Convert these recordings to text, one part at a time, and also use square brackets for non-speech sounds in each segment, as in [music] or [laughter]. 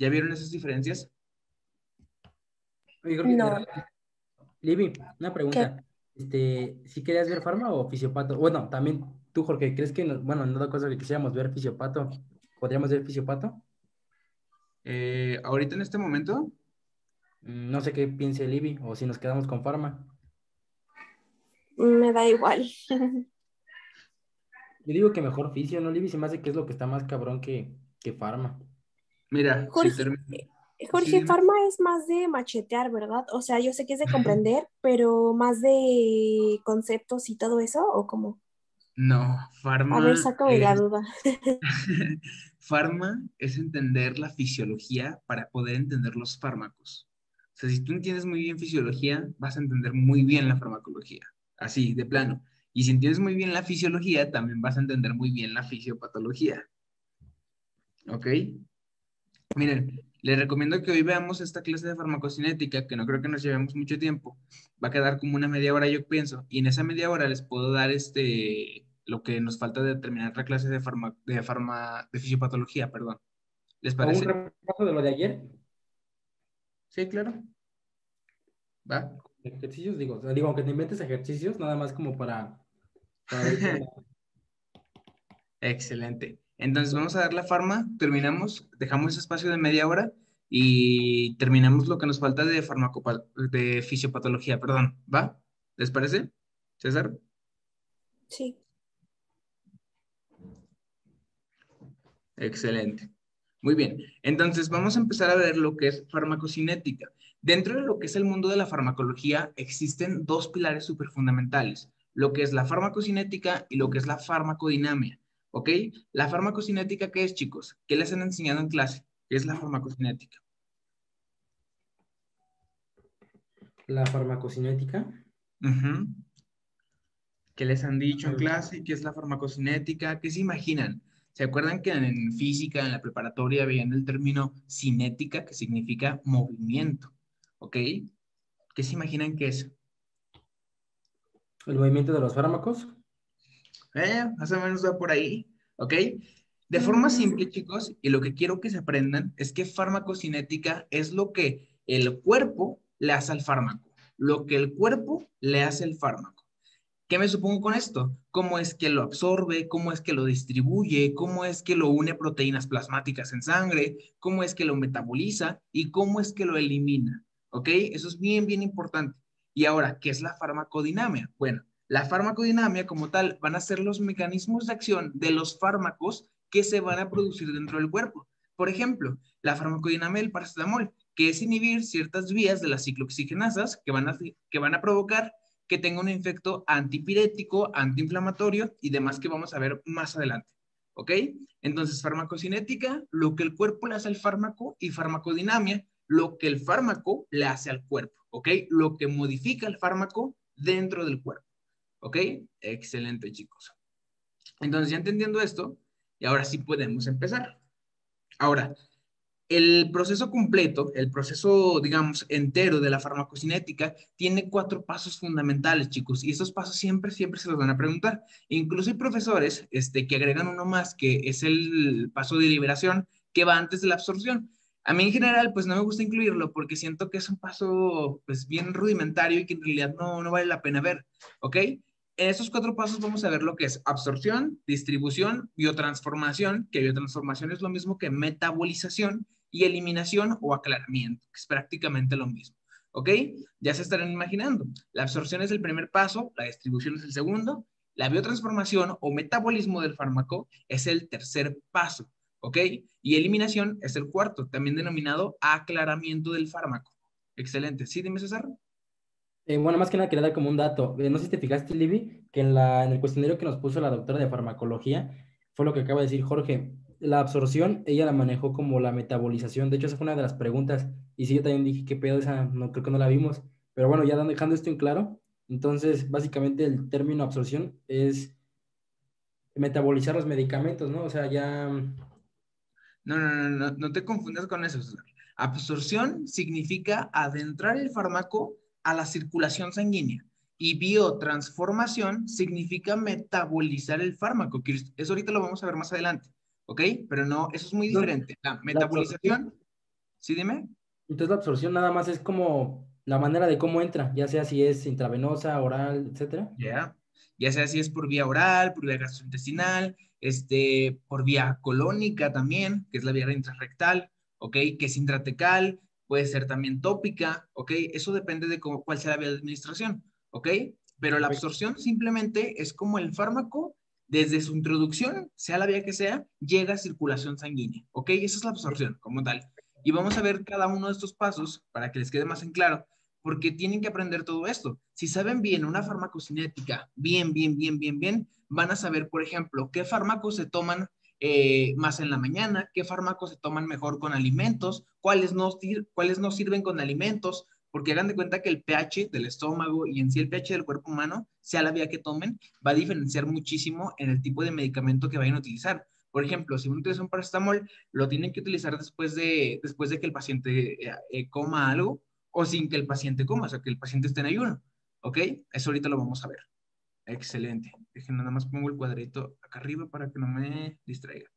¿Ya vieron esas diferencias? no. Libby, una pregunta. Este, ¿Si querías ver farma o fisiopato? Bueno, también tú, Jorge, ¿crees que, bueno, en otra cosa que quisiéramos ver fisiopato, podríamos ver fisiopato? Eh, ¿Ahorita en este momento? Mm, no sé qué piense Libby o si nos quedamos con farma. Me da igual. [laughs] Yo digo que mejor fisio, ¿no, Libby? Se me hace que es lo que está más cabrón que, que farma. Mira, Jorge, Jorge, Farma es más de machetear, ¿verdad? O sea, yo sé que es de comprender, pero más de conceptos y todo eso, ¿o cómo? No, Farma. A ver, sácame la duda. [laughs] farma es entender la fisiología para poder entender los fármacos. O sea, si tú entiendes muy bien fisiología, vas a entender muy bien la farmacología. Así, de plano. Y si entiendes muy bien la fisiología, también vas a entender muy bien la fisiopatología. ¿Ok? Miren, les recomiendo que hoy veamos esta clase de farmacocinética, que no creo que nos llevemos mucho tiempo. Va a quedar como una media hora, yo pienso. Y en esa media hora les puedo dar este, lo que nos falta de terminar la clase de, farma, de, farma, de fisiopatología, perdón. ¿Les parece? ¿Un repaso de lo de ayer? Sí, claro. ¿Va? Ejercicios, digo, digo, aunque te inventes ejercicios, nada más como para... [laughs] Excelente. Entonces vamos a dar la farma, terminamos, dejamos ese espacio de media hora y terminamos lo que nos falta de, de fisiopatología, perdón, ¿va? ¿Les parece? César. Sí. Excelente. Muy bien. Entonces vamos a empezar a ver lo que es farmacocinética. Dentro de lo que es el mundo de la farmacología existen dos pilares súper fundamentales, lo que es la farmacocinética y lo que es la farmacodinamia. ¿Ok? La farmacocinética, ¿qué es, chicos? ¿Qué les han enseñado en clase? ¿Qué es la farmacocinética? La farmacocinética. ¿Qué les han dicho en clase? ¿Qué es la farmacocinética? ¿Qué se imaginan? ¿Se acuerdan que en física, en la preparatoria, veían el término cinética, que significa movimiento? ¿Ok? ¿Qué se imaginan que es? ¿El movimiento de los fármacos? Eh, más o menos va por ahí, ¿ok? De forma simple, chicos, y lo que quiero que se aprendan es que farmacocinética es lo que el cuerpo le hace al fármaco, lo que el cuerpo le hace al fármaco. ¿Qué me supongo con esto? ¿Cómo es que lo absorbe? ¿Cómo es que lo distribuye? ¿Cómo es que lo une proteínas plasmáticas en sangre? ¿Cómo es que lo metaboliza? ¿Y cómo es que lo elimina? ¿Ok? Eso es bien, bien importante. Y ahora, ¿qué es la farmacodinamia? Bueno, la farmacodinamia como tal van a ser los mecanismos de acción de los fármacos que se van a producir dentro del cuerpo. Por ejemplo, la farmacodinamia del paracetamol, que es inhibir ciertas vías de las ciclooxigenasas que van a, que van a provocar que tenga un efecto antipirético, antiinflamatorio y demás que vamos a ver más adelante. ¿Ok? Entonces, farmacocinética, lo que el cuerpo le hace al fármaco y farmacodinamia, lo que el fármaco le hace al cuerpo. ¿Ok? Lo que modifica el fármaco dentro del cuerpo. ¿Ok? Excelente, chicos. Entonces, ya entendiendo esto, y ahora sí podemos empezar. Ahora, el proceso completo, el proceso, digamos, entero de la farmacocinética, tiene cuatro pasos fundamentales, chicos, y esos pasos siempre, siempre se los van a preguntar. Incluso hay profesores este, que agregan uno más, que es el paso de liberación, que va antes de la absorción. A mí en general, pues no me gusta incluirlo porque siento que es un paso, pues bien rudimentario y que en realidad no, no vale la pena ver, ¿ok? En estos cuatro pasos vamos a ver lo que es absorción, distribución, biotransformación, que biotransformación es lo mismo que metabolización y eliminación o aclaramiento, que es prácticamente lo mismo. ¿Ok? Ya se estarán imaginando. La absorción es el primer paso, la distribución es el segundo, la biotransformación o metabolismo del fármaco es el tercer paso. ¿Ok? Y eliminación es el cuarto, también denominado aclaramiento del fármaco. Excelente. ¿Sí, dime, César? Eh, bueno, más que nada quería dar como un dato. Eh, no sé si te fijaste, Libby, que en, la, en el cuestionario que nos puso la doctora de farmacología fue lo que acaba de decir Jorge. La absorción, ella la manejó como la metabolización. De hecho, esa fue una de las preguntas. Y sí, yo también dije, ¿qué pedo? Esa no creo que no la vimos. Pero bueno, ya dejando esto en claro, entonces básicamente el término absorción es metabolizar los medicamentos, ¿no? O sea, ya... No, no, no, no, no te confundas con eso. Absorción significa adentrar el fármaco a la circulación sanguínea. Y biotransformación significa metabolizar el fármaco, eso ahorita lo vamos a ver más adelante, ¿ok? Pero no, eso es muy diferente. La metabolización ¿Sí, dime? Entonces la absorción nada más es como la manera de cómo entra, ya sea si es intravenosa, oral, etcétera. Ya, ya sea si es por vía oral, por vía gastrointestinal, este, por vía colónica también, que es la vía intrarrectal, ¿ok? Que es intratecal, puede ser también tópica, ¿ok? Eso depende de cómo, cuál sea la vía de administración, ¿ok? Pero la absorción simplemente es como el fármaco, desde su introducción, sea la vía que sea, llega a circulación sanguínea, ¿ok? Esa es la absorción como tal. Y vamos a ver cada uno de estos pasos para que les quede más en claro, porque tienen que aprender todo esto. Si saben bien una farmacocinética, bien, bien, bien, bien, bien, van a saber, por ejemplo, qué fármacos se toman eh, más en la mañana, qué fármacos se toman mejor con alimentos, cuáles no, cuáles no sirven con alimentos, porque hagan de cuenta que el pH del estómago y en sí el pH del cuerpo humano, sea la vía que tomen, va a diferenciar muchísimo en el tipo de medicamento que vayan a utilizar. Por ejemplo, si uno utiliza un paracetamol, lo tienen que utilizar después de, después de que el paciente eh, eh, coma algo o sin que el paciente coma, o sea, que el paciente esté en ayuno. ¿Ok? Eso ahorita lo vamos a ver. Excelente. Dejen nada más pongo el cuadrito acá arriba para que no me distraiga.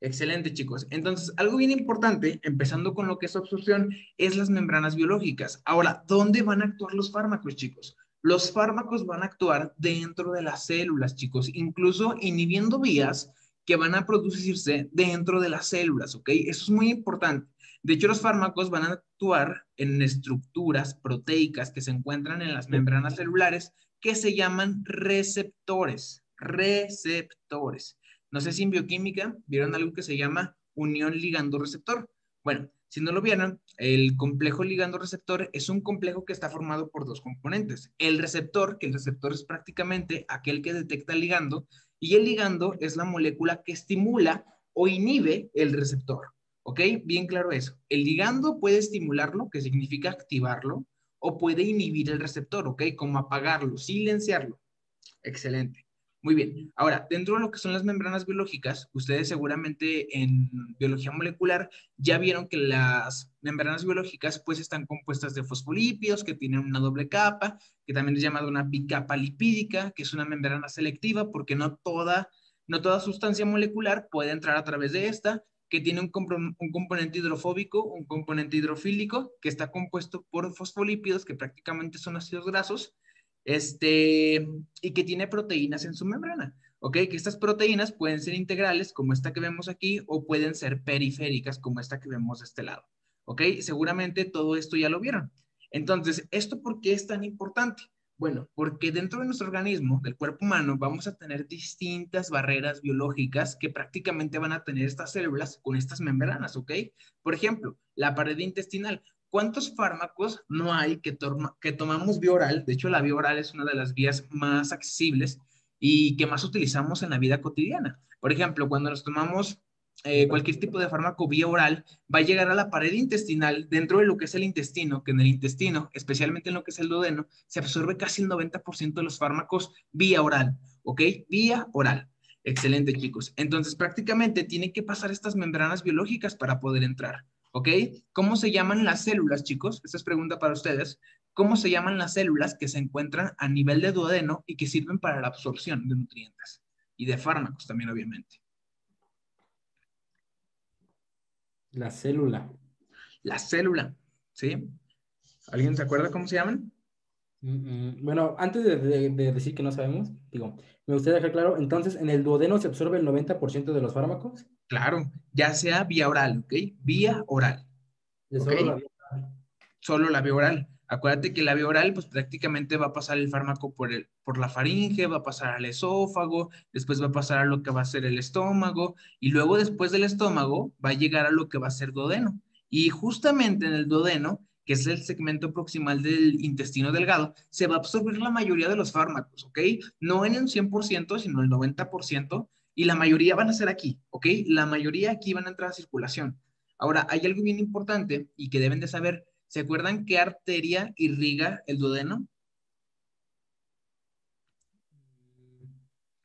Excelente, chicos. Entonces, algo bien importante, empezando con lo que es absorción, es las membranas biológicas. Ahora, ¿dónde van a actuar los fármacos, chicos? Los fármacos van a actuar dentro de las células, chicos, incluso inhibiendo vías que van a producirse dentro de las células, ¿ok? Eso es muy importante. De hecho, los fármacos van a actuar en estructuras proteicas que se encuentran en las membranas celulares que se llaman receptores. Receptores. No sé si en bioquímica vieron algo que se llama unión ligando-receptor. Bueno, si no lo vieron, el complejo ligando-receptor es un complejo que está formado por dos componentes. El receptor, que el receptor es prácticamente aquel que detecta el ligando, y el ligando es la molécula que estimula o inhibe el receptor. ¿Ok? Bien claro eso. El ligando puede estimularlo, que significa activarlo, o puede inhibir el receptor, ¿ok? Como apagarlo, silenciarlo. Excelente. Muy bien. Ahora, dentro de lo que son las membranas biológicas, ustedes seguramente en biología molecular ya vieron que las membranas biológicas pues están compuestas de fosfolípidos que tienen una doble capa, que también es llamada una bicapa lipídica, que es una membrana selectiva porque no toda, no toda sustancia molecular puede entrar a través de esta, que tiene un, un componente hidrofóbico, un componente hidrofílico, que está compuesto por fosfolípidos, que prácticamente son ácidos grasos, este, y que tiene proteínas en su membrana. ¿Ok? Que estas proteínas pueden ser integrales, como esta que vemos aquí, o pueden ser periféricas, como esta que vemos de este lado. ¿Ok? Seguramente todo esto ya lo vieron. Entonces, ¿esto por qué es tan importante? Bueno, porque dentro de nuestro organismo, del cuerpo humano, vamos a tener distintas barreras biológicas que prácticamente van a tener estas células con estas membranas, ¿ok? Por ejemplo, la pared intestinal. ¿Cuántos fármacos no hay que, que tomamos vía oral? De hecho, la vía oral es una de las vías más accesibles y que más utilizamos en la vida cotidiana. Por ejemplo, cuando nos tomamos eh, cualquier tipo de fármaco vía oral, va a llegar a la pared intestinal dentro de lo que es el intestino, que en el intestino, especialmente en lo que es el duodeno, se absorbe casi el 90% de los fármacos vía oral, ¿ok? Vía oral. Excelente, chicos. Entonces, prácticamente tienen que pasar estas membranas biológicas para poder entrar. ¿ok? ¿Cómo se llaman las células, chicos? Esta es pregunta para ustedes. ¿Cómo se llaman las células que se encuentran a nivel de duodeno y que sirven para la absorción de nutrientes? Y de fármacos también, obviamente. La célula. La célula, ¿sí? ¿Alguien se acuerda cómo se llaman? Bueno, antes de, de, decir que no sabemos, digo, me gustaría dejar claro, entonces, ¿en el duodeno se absorbe el 90% de los fármacos? Claro, ya sea vía oral, ¿ok? Vía oral. Solo la vía oral. Acuérdate que la vía oral, pues prácticamente va a pasar el fármaco por, el, por la faringe, va a pasar al esófago, después va a pasar a lo que va a ser el estómago, y luego después del estómago va a llegar a lo que va a ser duodeno. Y justamente en el duodeno, que es el segmento proximal del intestino delgado, se va a absorber la mayoría de los fármacos, ¿ok? No en un 100%, sino el 90%, y la mayoría van a ser aquí, ¿ok? La mayoría aquí van a entrar a circulación. Ahora, hay algo bien importante y que deben de saber. ¿Se acuerdan qué arteria irriga el duodeno?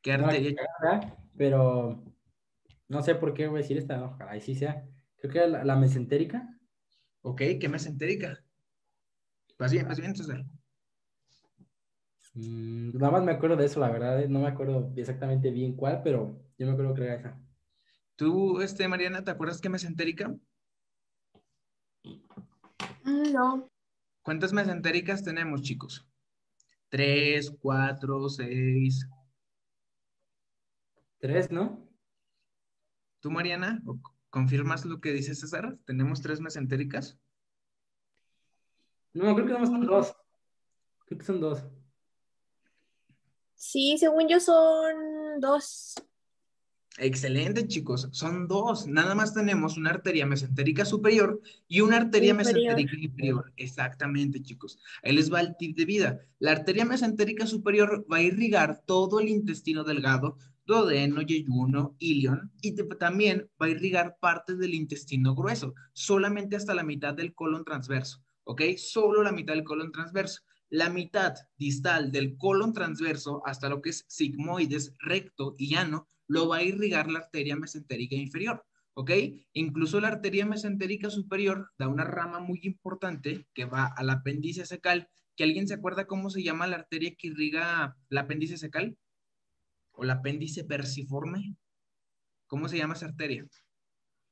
¿Qué arteria? pero no sé por qué voy a decir esta, ojalá sí sea. Creo que la, la mesentérica. Ok, ¿qué mesentérica? Más bien, más bien, César. Mm, nada más me acuerdo de eso, la verdad, eh, no me acuerdo exactamente bien cuál, pero yo me acuerdo que era esa. ¿Tú, este, Mariana, te acuerdas qué mesentérica? Mm, No. ¿Cuántas mesentéricas tenemos, chicos? Tres, cuatro, seis. Tres, ¿no? ¿Tú, Mariana, confirmas lo que dice César? ¿Tenemos tres mesentéricas? No, creo que son dos. Creo que son dos. Sí, según yo son dos. Excelente, chicos. Son dos. Nada más tenemos una arteria mesentérica superior y una arteria Inferior. mesentérica inferior. Exactamente, chicos. Ahí les va el tip de vida. La arteria mesentérica superior va a irrigar todo el intestino delgado, duodeno, yeyuno, ilion, y también va a irrigar partes del intestino grueso, solamente hasta la mitad del colon transverso. ¿Ok? Solo la mitad del colon transverso. La mitad distal del colon transverso hasta lo que es sigmoides, recto y llano lo va a irrigar la arteria mesentérica inferior, ¿ok? Incluso la arteria mesentérica superior da una rama muy importante que va al apéndice secal. ¿Que alguien se acuerda cómo se llama la arteria que irriga el apéndice secal? ¿O el apéndice persiforme? ¿Cómo se llama esa arteria?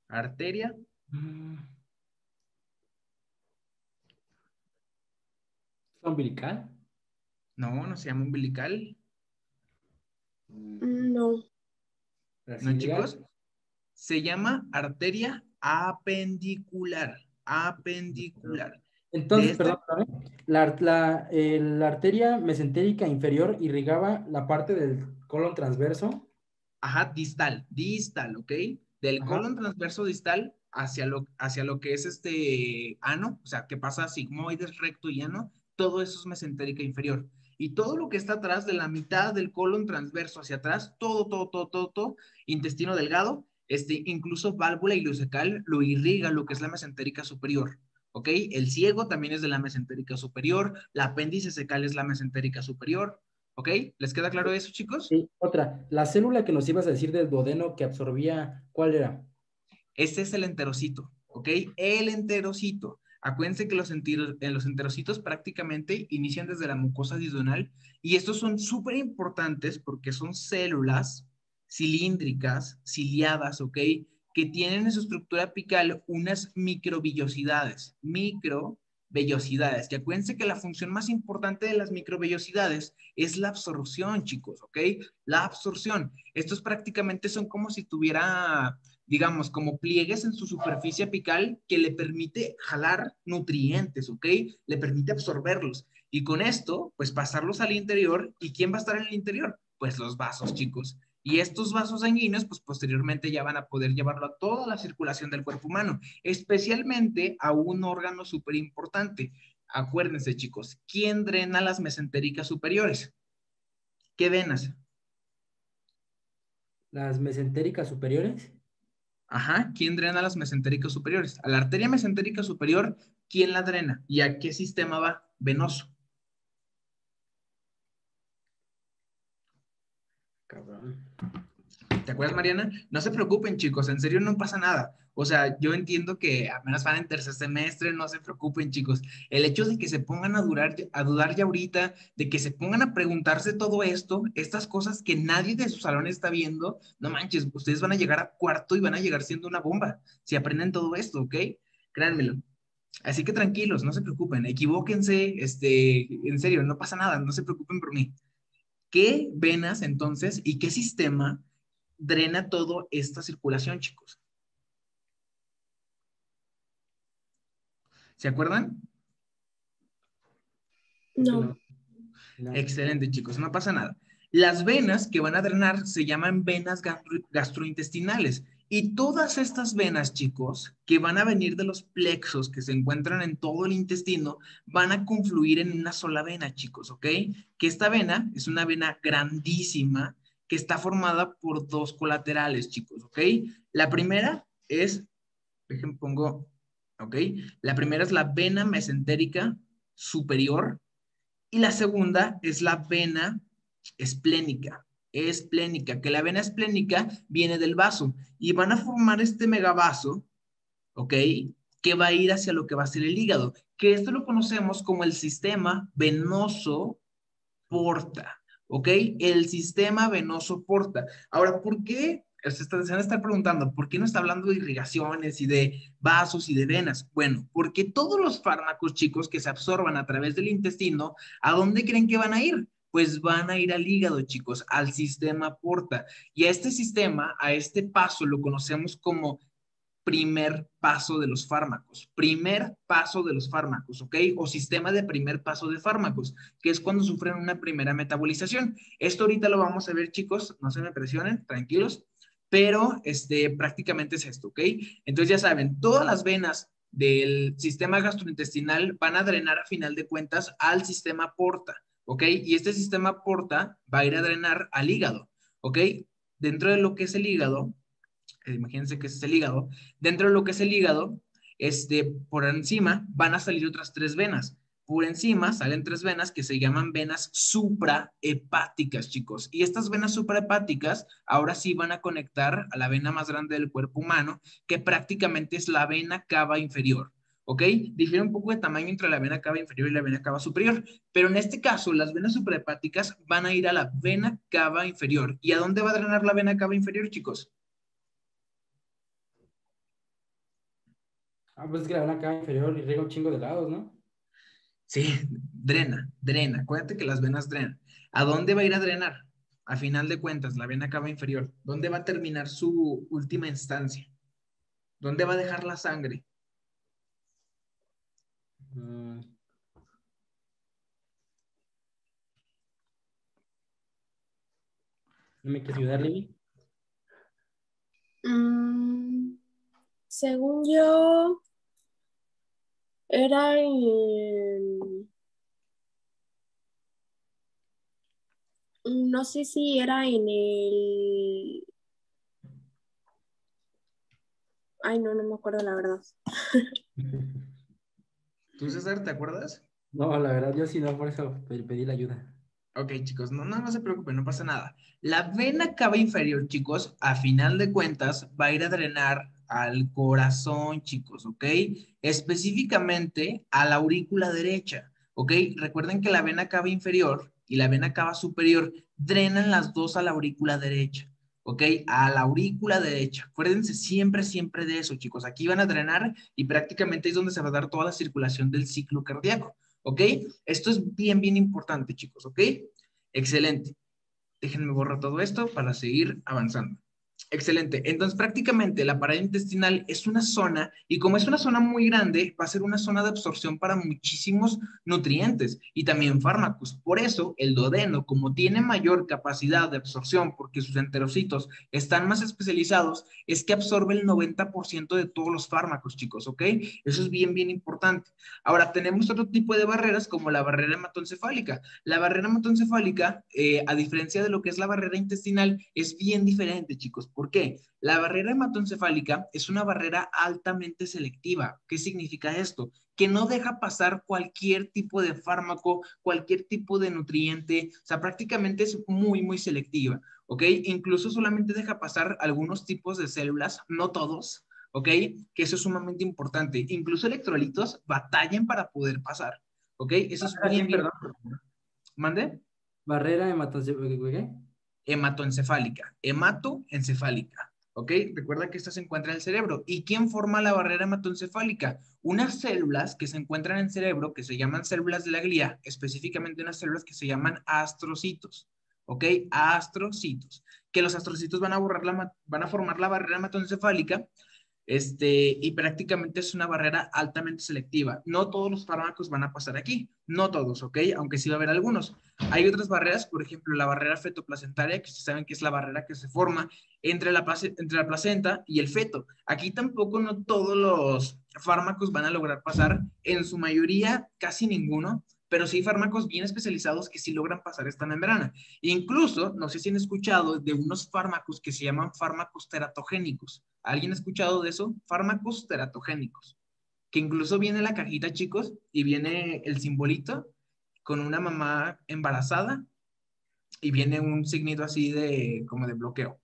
Arteria Mm. ¿Es umbilical? No, no se llama umbilical. No. ¿No, chicos? Se llama arteria apendicular. Apendicular. Entonces, esta- perdón, perdón, la, la- eh, la arteria mesentérica inferior irrigaba la parte del colon transverso. Ajá, distal, distal, ¿ok? Del Ajá. colon transverso distal hacia lo, hacia lo que es este ano, o sea, que pasa sigmoides, recto y ano, todo eso es mesentérica inferior. Y todo lo que está atrás de la mitad del colon transverso hacia atrás, todo, todo, todo, todo, todo, intestino delgado, este, incluso válvula ileocecal lo irriga lo que es la mesentérica superior. ¿Ok? El ciego también es de la mesentérica superior, la apéndice secal es la mesentérica superior. ¿Ok? ¿Les queda claro eso, chicos? Sí, otra, la célula que nos ibas a decir del duodeno que absorbía, ¿cuál era? Este es el enterocito, ¿ok? El enterocito. Acuérdense que los, eh, los enterocitos prácticamente inician desde la mucosa duodenal y estos son súper importantes porque son células cilíndricas, ciliadas, ¿ok? Que tienen en su estructura apical unas microvillosidades, microvellosidades. Que acuérdense que la función más importante de las microvellosidades es la absorción, chicos, ¿ok? La absorción. Estos prácticamente son como si tuviera digamos, como pliegues en su superficie apical que le permite jalar nutrientes, ¿ok? Le permite absorberlos. Y con esto, pues pasarlos al interior. ¿Y quién va a estar en el interior? Pues los vasos, chicos. Y estos vasos sanguíneos, pues posteriormente ya van a poder llevarlo a toda la circulación del cuerpo humano, especialmente a un órgano súper importante. Acuérdense, chicos, ¿quién drena las mesentéricas superiores? ¿Qué venas? Las mesentéricas superiores. Ajá, ¿quién drena las mesentéricas superiores? A la arteria mesentérica superior, ¿quién la drena? ¿Y a qué sistema va? Venoso. Cabrón. ¿Te acuerdas, Mariana? No se preocupen, chicos, en serio no pasa nada. O sea, yo entiendo que apenas van en tercer semestre, no se preocupen, chicos. El hecho de que se pongan a, durar, a dudar ya ahorita, de que se pongan a preguntarse todo esto, estas cosas que nadie de su salón está viendo, no manches, ustedes van a llegar a cuarto y van a llegar siendo una bomba si aprenden todo esto, ¿ok? Créanmelo. Así que tranquilos, no se preocupen, equivóquense, este, en serio, no pasa nada, no se preocupen por mí. ¿Qué venas entonces y qué sistema drena toda esta circulación, chicos? ¿Se acuerdan? No. No. Excelente, chicos, no pasa nada. Las venas que van a drenar se llaman venas gastro- gastrointestinales. Y todas estas venas, chicos, que van a venir de los plexos que se encuentran en todo el intestino, van a confluir en una sola vena, chicos, ¿ok? Que esta vena es una vena grandísima que está formada por dos colaterales, chicos, ¿ok? La primera es, déjenme pongo, ¿ok? La primera es la vena mesentérica superior y la segunda es la vena esplénica. Esplénica, que la vena esplénica viene del vaso y van a formar este megavaso, ¿ok? Que va a ir hacia lo que va a ser el hígado, que esto lo conocemos como el sistema venoso porta, ¿ok? El sistema venoso porta. Ahora, ¿por qué se van a estar preguntando, ¿por qué no está hablando de irrigaciones y de vasos y de venas? Bueno, porque todos los fármacos, chicos, que se absorban a través del intestino, ¿a dónde creen que van a ir? Pues van a ir al hígado, chicos, al sistema porta. Y a este sistema, a este paso, lo conocemos como primer paso de los fármacos, primer paso de los fármacos, ¿ok? O sistema de primer paso de fármacos, que es cuando sufren una primera metabolización. Esto ahorita lo vamos a ver, chicos, no se me presionen, tranquilos, pero este, prácticamente es esto, ¿ok? Entonces ya saben, todas las venas del sistema gastrointestinal van a drenar a final de cuentas al sistema porta, ¿ok? Y este sistema porta va a ir a drenar al hígado, ¿ok? Dentro de lo que es el hígado, imagínense que es el hígado, dentro de lo que es el hígado, este, por encima van a salir otras tres venas. Por encima salen tres venas que se llaman venas suprahepáticas, chicos. Y estas venas suprahepáticas ahora sí van a conectar a la vena más grande del cuerpo humano, que prácticamente es la vena cava inferior. ¿ok? Difiere un poco de tamaño entre la vena cava inferior y la vena cava superior, pero en este caso las venas suprahepáticas van a ir a la vena cava inferior. ¿Y a dónde va a drenar la vena cava inferior, chicos? Ah, pues es que la vena cava inferior y riega un chingo de lados, ¿no? Sí, drena, drena. Acuérdate que las venas drenan. ¿A dónde va a ir a drenar? A final de cuentas, la vena cava inferior. ¿Dónde va a terminar su última instancia? ¿Dónde va a dejar la sangre? Mm. ¿No me quieres ayudar, Lili? Mm, según yo, era en... No sé si era en el... Ay, no, no me acuerdo la verdad. [laughs] ¿Tú, César, te acuerdas? No, la verdad, yo sí no, por eso pedí la ayuda. Ok, chicos, no, no, no se preocupen, no pasa nada. La vena cava inferior, chicos, a final de cuentas, va a ir a drenar al corazón, chicos, ¿ok? Específicamente a la aurícula derecha, ¿ok? Recuerden que la vena cava inferior y la vena cava superior drenan las dos a la aurícula derecha, ¿ok? A la aurícula derecha. Acuérdense siempre, siempre de eso, chicos. Aquí van a drenar y prácticamente es donde se va a dar toda la circulación del ciclo cardíaco, ¿ok? Esto es bien, bien importante, chicos, ¿ok? Excelente. Déjenme borrar todo esto para seguir avanzando. Excelente. Entonces, prácticamente la pared intestinal es una zona y como es una zona muy grande, va a ser una zona de absorción para muchísimos nutrientes y también fármacos. Por eso, el duodeno, como tiene mayor capacidad de absorción porque sus enterocitos están más especializados, es que absorbe el 90% de todos los fármacos, chicos, ¿ok? Eso es bien, bien importante. Ahora, tenemos otro tipo de barreras como la barrera hematoencefálica. La barrera hematoencefálica, eh, a diferencia de lo que es la barrera intestinal, es bien diferente, chicos ¿Por qué? La barrera hematoencefálica es una barrera altamente selectiva. ¿Qué significa esto? Que no deja pasar cualquier tipo de fármaco, cualquier tipo de nutriente, o sea, prácticamente es muy, muy selectiva, ¿ok? Incluso solamente deja pasar algunos tipos de células, no todos, ¿ok? Que eso es sumamente importante. Incluso electrolitos batallan para poder pasar, ¿ok? Eso es bien, bien. ¿Mande? Barrera hematoencefálica, hematoencefálica, hematoencefálica. ¿Ok? Recuerda que esta se encuentra en el cerebro. ¿Y quién forma la barrera hematoencefálica? Unas células que se encuentran en el cerebro, que se llaman células de la glía, específicamente unas células que se llaman astrocitos. ¿Ok? Astrocitos. Que los astrocitos van a, borrar la, van a formar la barrera hematoencefálica este, y prácticamente es una barrera altamente selectiva. No todos los fármacos van a pasar aquí, no todos, ¿ok? Aunque sí va a haber algunos. Hay otras barreras, por ejemplo, la barrera fetoplacentaria, que ustedes saben que es la barrera que se forma entre la, entre la placenta y el feto. Aquí tampoco no todos los fármacos van a lograr pasar, en su mayoría casi ninguno, pero sí hay fármacos bien especializados que sí logran pasar esta membrana. Incluso, no sé si han escuchado de unos fármacos que se llaman fármacos teratogénicos. ¿Alguien ha escuchado de eso? Fármacos teratogénicos. Que incluso viene la cajita, chicos, y viene el simbolito con una mamá embarazada y viene un signito así de como de bloqueo.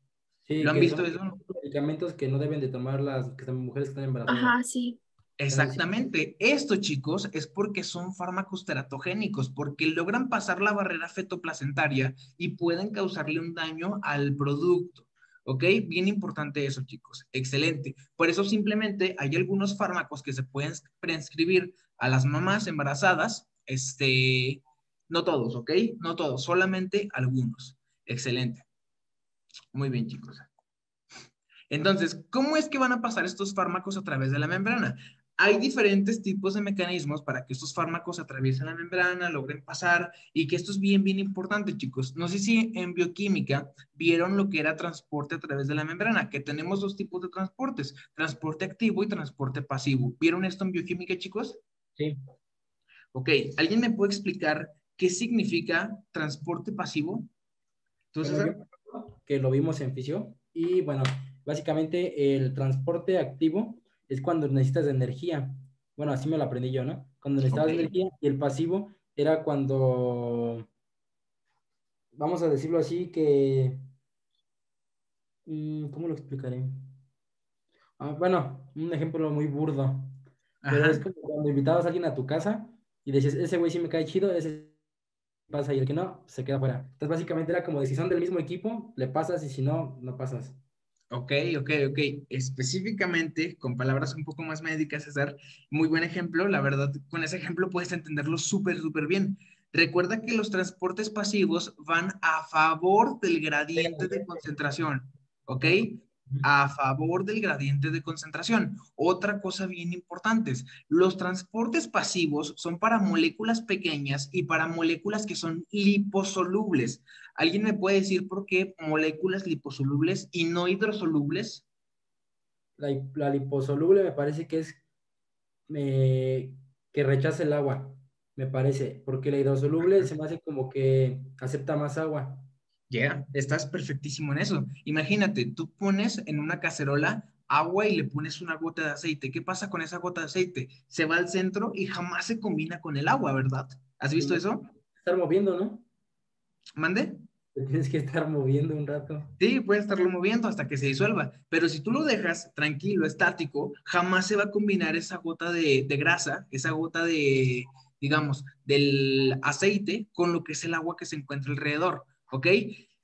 ¿Lo han visto eso? Medicamentos que no deben de tomar las que mujeres que están embarazadas. Ajá, sí. Exactamente. Esto, chicos, es porque son fármacos teratogénicos, porque logran pasar la barrera fetoplacentaria y pueden causarle un daño al producto. ¿Ok? Bien importante eso, chicos. Excelente. Por eso simplemente hay algunos fármacos que se pueden prescribir a las mamás embarazadas. Este, no todos, ¿ok? No todos, solamente algunos. Excelente. Muy bien, chicos. Entonces, ¿cómo es que van a pasar estos fármacos a través de la membrana? Hay diferentes tipos de mecanismos para que estos fármacos atraviesen la membrana, logren pasar y que esto es bien, bien importante, chicos. No sé si en bioquímica vieron lo que era transporte a través de la membrana, que tenemos dos tipos de transportes, transporte activo y transporte pasivo. ¿Vieron esto en bioquímica, chicos? Sí. Ok, ¿alguien me puede explicar qué significa transporte pasivo? Entonces, que lo vimos en fisio y bueno, básicamente el transporte activo es cuando necesitas energía. Bueno, así me lo aprendí yo, ¿no? Cuando necesitas energía y el pasivo era cuando, vamos a decirlo así, que, mm, ¿cómo lo explicaré? Ah, bueno, un ejemplo muy burdo. Pero es como cuando invitabas a alguien a tu casa y decías, ese güey sí me cae chido, ese pasa y el que no, se queda fuera. Entonces, básicamente era como de si son del mismo equipo, le pasas y si no, no pasas. Ok, ok, ok. Específicamente, con palabras un poco más médicas, César, muy buen ejemplo. La verdad, con ese ejemplo puedes entenderlo súper, súper bien. Recuerda que los transportes pasivos van a favor del gradiente de concentración, ¿ok? A favor del gradiente de concentración. Otra cosa bien importante, los transportes pasivos son para moléculas pequeñas y para moléculas que son liposolubles. ¿Alguien me puede decir por qué moléculas liposolubles y no hidrosolubles? La, liposoluble me parece que es que rechaza el agua, me parece, porque la hidrosoluble se me hace como que acepta más agua. Ya, estás perfectísimo en eso. Imagínate, tú pones en una cacerola agua y le pones una gota de aceite. ¿Qué pasa con esa gota de aceite? Se va al centro y jamás se combina con el agua, ¿verdad? ¿Has visto eso? Estar moviendo, ¿no? ¿Mande? tienes que estar moviendo un rato. Sí, puedes estarlo moviendo hasta que se disuelva, pero si tú lo dejas tranquilo, estático, jamás se va a combinar esa gota de, de grasa, esa gota de, digamos, del aceite con lo que es el agua que se encuentra alrededor. ¿Ok?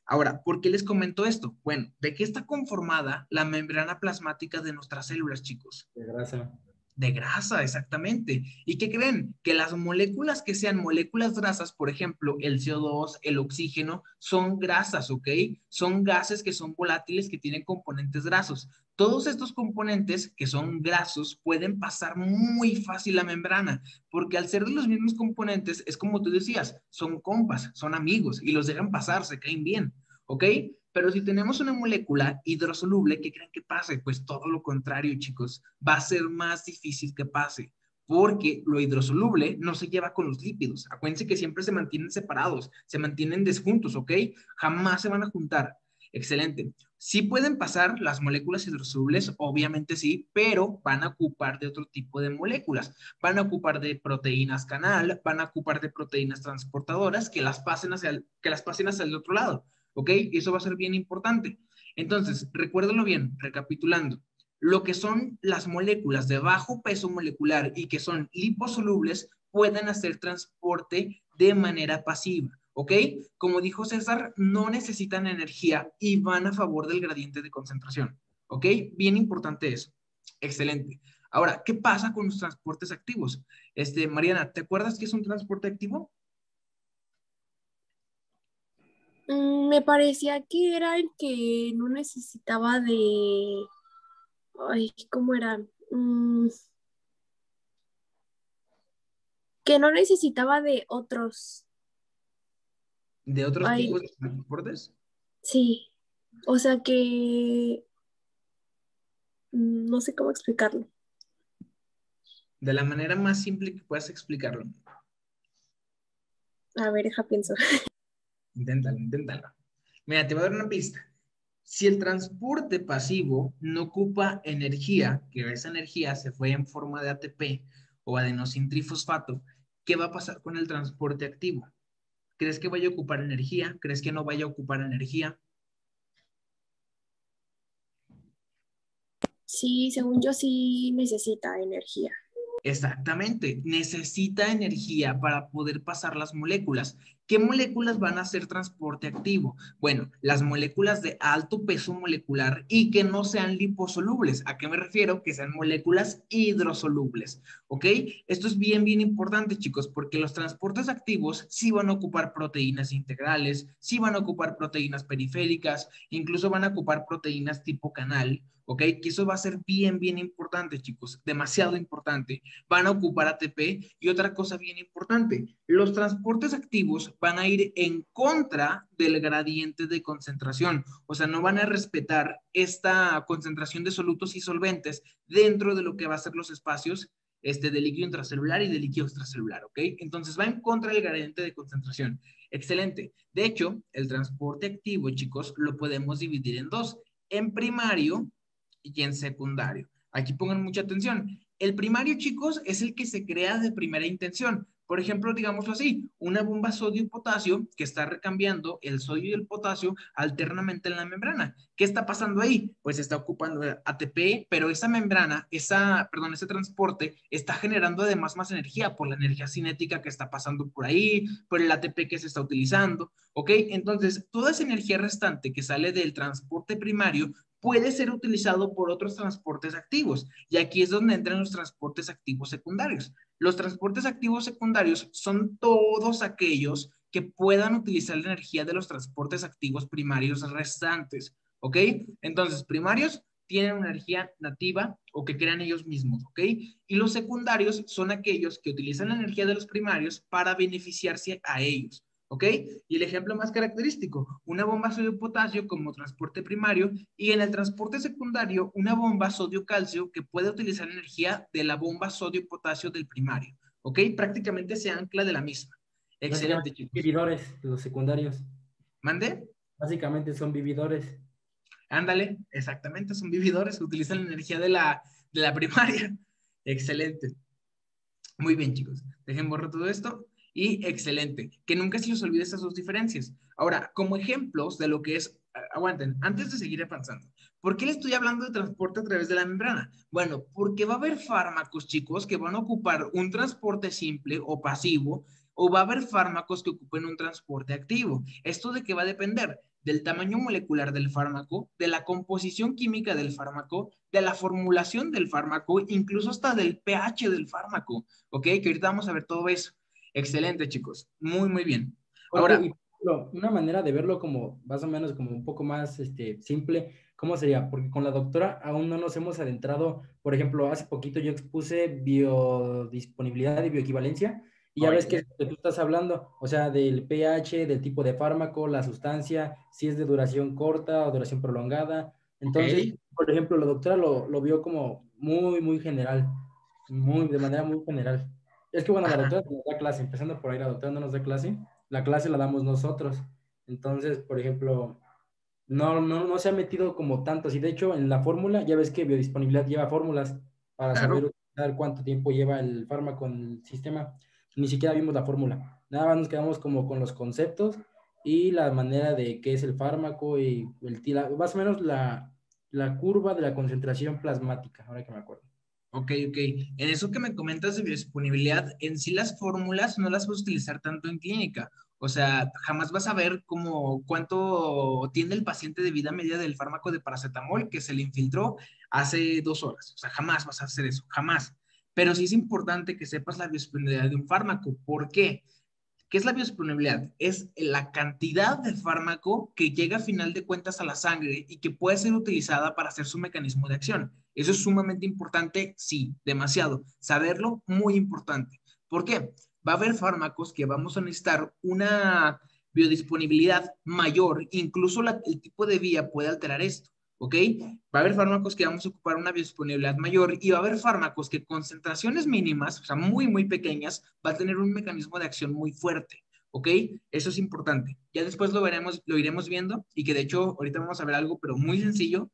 Ahora, ¿por qué les comento esto? Bueno, ¿de qué está conformada la membrana plasmática de nuestras células, chicos? De grasa. De grasa, exactamente. ¿Y qué creen? Que las moléculas que sean moléculas grasas, por ejemplo, el CO2, el oxígeno, son grasas, ¿ok? Son gases que son volátiles que tienen componentes grasos. Todos estos componentes que son grasos pueden pasar muy fácil la membrana, porque al ser de los mismos componentes, es como tú decías, son compas, son amigos y los dejan pasar, se caen bien, ¿ok? Pero si tenemos una molécula hidrosoluble, ¿qué creen que pase? Pues todo lo contrario, chicos, va a ser más difícil que pase, porque lo hidrosoluble no se lleva con los lípidos. Acuérdense que siempre se mantienen separados, se mantienen desjuntos, ¿ok? Jamás se van a juntar. Excelente. Sí pueden pasar las moléculas hidrosolubles, obviamente sí, pero van a ocupar de otro tipo de moléculas. Van a ocupar de proteínas canal, van a ocupar de proteínas transportadoras que las pasen hacia el, que las pasen hacia el otro lado. ¿Ok? Eso va a ser bien importante. Entonces, recuérdenlo bien, recapitulando. Lo que son las moléculas de bajo peso molecular y que son liposolubles pueden hacer transporte de manera pasiva. ¿ok? Como dijo César, no necesitan energía y van a favor del gradiente de concentración, ¿ok? Bien importante eso. Excelente. Ahora, ¿qué pasa con los transportes activos? Este, Mariana, ¿te acuerdas qué es un transporte activo? Mm, me parecía que era el que no necesitaba de... Ay, ¿cómo era? Mm, que no necesitaba de otros de otros tipos de transportes? Sí, o sea que mm, no sé cómo explicarlo. De la manera más simple que puedas explicarlo. A ver, deja pienso. [laughs] Inténtalo, inténtalo. Mira, te voy a dar una pista. Si el transporte pasivo no ocupa energía, que esa energía se fue en forma de ATP o adenosintrifosfato, ¿qué va a pasar con el transporte activo? ¿Crees que vaya a ocupar energía? ¿Crees que no vaya a ocupar energía? Sí, según yo sí necesita energía. Exactamente, necesita energía para poder pasar las moléculas. ¿Qué moléculas van a hacer transporte activo? Bueno, las moléculas de alto peso molecular y que no sean liposolubles. ¿A qué me refiero? Que sean moléculas hidrosolubles. ¿Ok? Esto es bien, bien importante, chicos, porque los transportes activos sí van a ocupar proteínas integrales, sí van a ocupar proteínas periféricas, incluso van a ocupar proteínas tipo canal. ¿ok? Que eso va a ser bien, bien importante, chicos, demasiado importante. Van a ocupar ATP y otra cosa bien importante, los transportes activos van a ir en contra del gradiente de concentración, o sea, no van a respetar esta concentración de solutos y solventes dentro de lo que va a ser los espacios este, de líquido intracelular y de líquido extracelular, ¿ok? Entonces va en contra del gradiente de concentración. Excelente. De hecho, el transporte activo, chicos, lo podemos dividir en dos. En primario, y en secundario. Aquí pongan mucha atención. El primario, chicos, es el que se crea de primera intención. Por ejemplo, digámoslo así, una bomba sodio-potasio que está recambiando el sodio y el potasio alternamente en la membrana. ¿Qué está pasando ahí? Pues está ocupando ATP, pero esa membrana, esa, perdón, ese transporte está generando además más energía por la energía cinética que está pasando por ahí, por el ATP que se está utilizando, ¿ok? Entonces, toda esa energía restante que sale del transporte primario puede ser utilizado por otros transportes activos. Y aquí es donde entran los transportes activos secundarios. Los transportes activos secundarios son todos aquellos que puedan utilizar la energía de los transportes activos primarios restantes. ¿Ok? Entonces, primarios tienen energía nativa o que crean ellos mismos, ¿ok? Y los secundarios son aquellos que utilizan la energía de los primarios para beneficiarse a ellos. ¿Ok? Y el ejemplo más característico, una bomba sodio-potasio como transporte primario y en el transporte secundario, una bomba sodio-calcio que puede utilizar energía de la bomba sodio-potasio del primario, ¿ok? Prácticamente se ancla de la misma. Excelente, chicos. Vividores, los secundarios. ¿Mande? Básicamente son vividores. Ándale, exactamente, son vividores, utilizan la energía de la, de la primaria. [laughs] Excelente. Muy bien, chicos. Dejen borrar todo esto y excelente. Que nunca se les olvide esas dos diferencias. Ahora, como ejemplos de lo que es, aguanten, antes de seguir avanzando, ¿por qué le estoy hablando de transporte a través de la membrana? Bueno, porque va a haber fármacos, chicos, que van a ocupar un transporte simple o pasivo, o va a haber fármacos que ocupen un transporte activo. ¿Esto de qué va a depender? Del tamaño molecular del fármaco, de la composición química del fármaco, de la formulación del fármaco, incluso hasta del pH del fármaco, ¿ok? Que ahorita vamos a ver todo eso. Excelente, chicos. Muy, muy bien. Ahora, una manera de verlo como más o menos como un poco más este, simple, ¿cómo sería? Porque con la doctora aún no nos hemos adentrado, por ejemplo, hace poquito yo expuse biodisponibilidad y bioequivalencia, y ya ves que, tú estás hablando, o sea, del pH, del tipo de fármaco, la sustancia, si es de duración corta o duración prolongada. Entonces, por ejemplo, la doctora lo, lo, vio como muy, muy general, muy, de manera muy general. Es que bueno, la doctora nos da clase, empezando por ahí, la doctora no nos da clase, la clase la damos nosotros. Entonces, por ejemplo, no, no, no se ha metido como tanto. Y de hecho, en la fórmula, ya ves que biodisponibilidad lleva fórmulas para saber cuánto tiempo lleva el fármaco en el sistema. Ni siquiera vimos la fórmula. Nada más nos quedamos como con los conceptos y la manera de qué es el fármaco y el, más o menos la, la curva de la concentración plasmática, ahora que me acuerdo. Ok, ok. En eso que me comentas de biodisponibilidad, en sí las fórmulas no las vas a utilizar tanto en clínica. O sea, jamás vas a ver cómo, cuánto tiene el paciente de vida media del fármaco de paracetamol que se le infiltró hace dos horas. O sea, jamás vas a hacer eso, jamás. Pero sí es importante que sepas la biodisponibilidad de un fármaco. ¿Por qué? ¿Qué es la biodisponibilidad? Es la cantidad de fármaco que llega a final de cuentas a la sangre y que puede ser utilizada para hacer su mecanismo de acción. Eso es sumamente importante, sí, demasiado. Saberlo, muy importante. ¿Por qué? Va a haber fármacos que vamos a necesitar una biodisponibilidad mayor, incluso el tipo de vía puede alterar esto. ¿ok? Va a haber fármacos que vamos a ocupar una biodisponibilidad mayor y va a haber fármacos que concentraciones mínimas, o sea, muy, muy pequeñas, va a tener un mecanismo de acción muy fuerte, ¿ok? Eso es importante. Ya después lo veremos, lo iremos viendo y que de hecho ahorita vamos a ver algo, pero muy sencillo,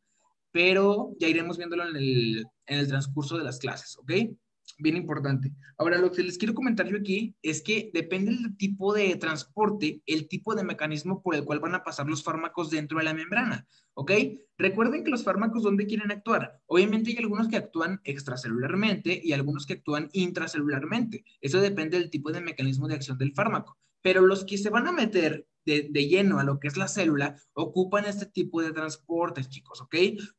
pero ya iremos viéndolo en el, en el transcurso de las clases, ¿ok? bien importante. Ahora, lo que les quiero comentar yo aquí es que depende del tipo de transporte, el tipo de mecanismo por el cual van a pasar los fármacos dentro de la membrana, ¿ok? Recuerden que los fármacos, ¿dónde quieren actuar? Obviamente hay algunos que actúan extracelularmente y algunos que actúan intracelularmente. Eso depende del tipo de mecanismo de acción del fármaco. pero los que se van a meter de, lleno a lo que es la célula ocupan este tipo de transportes, chicos, ¿ok?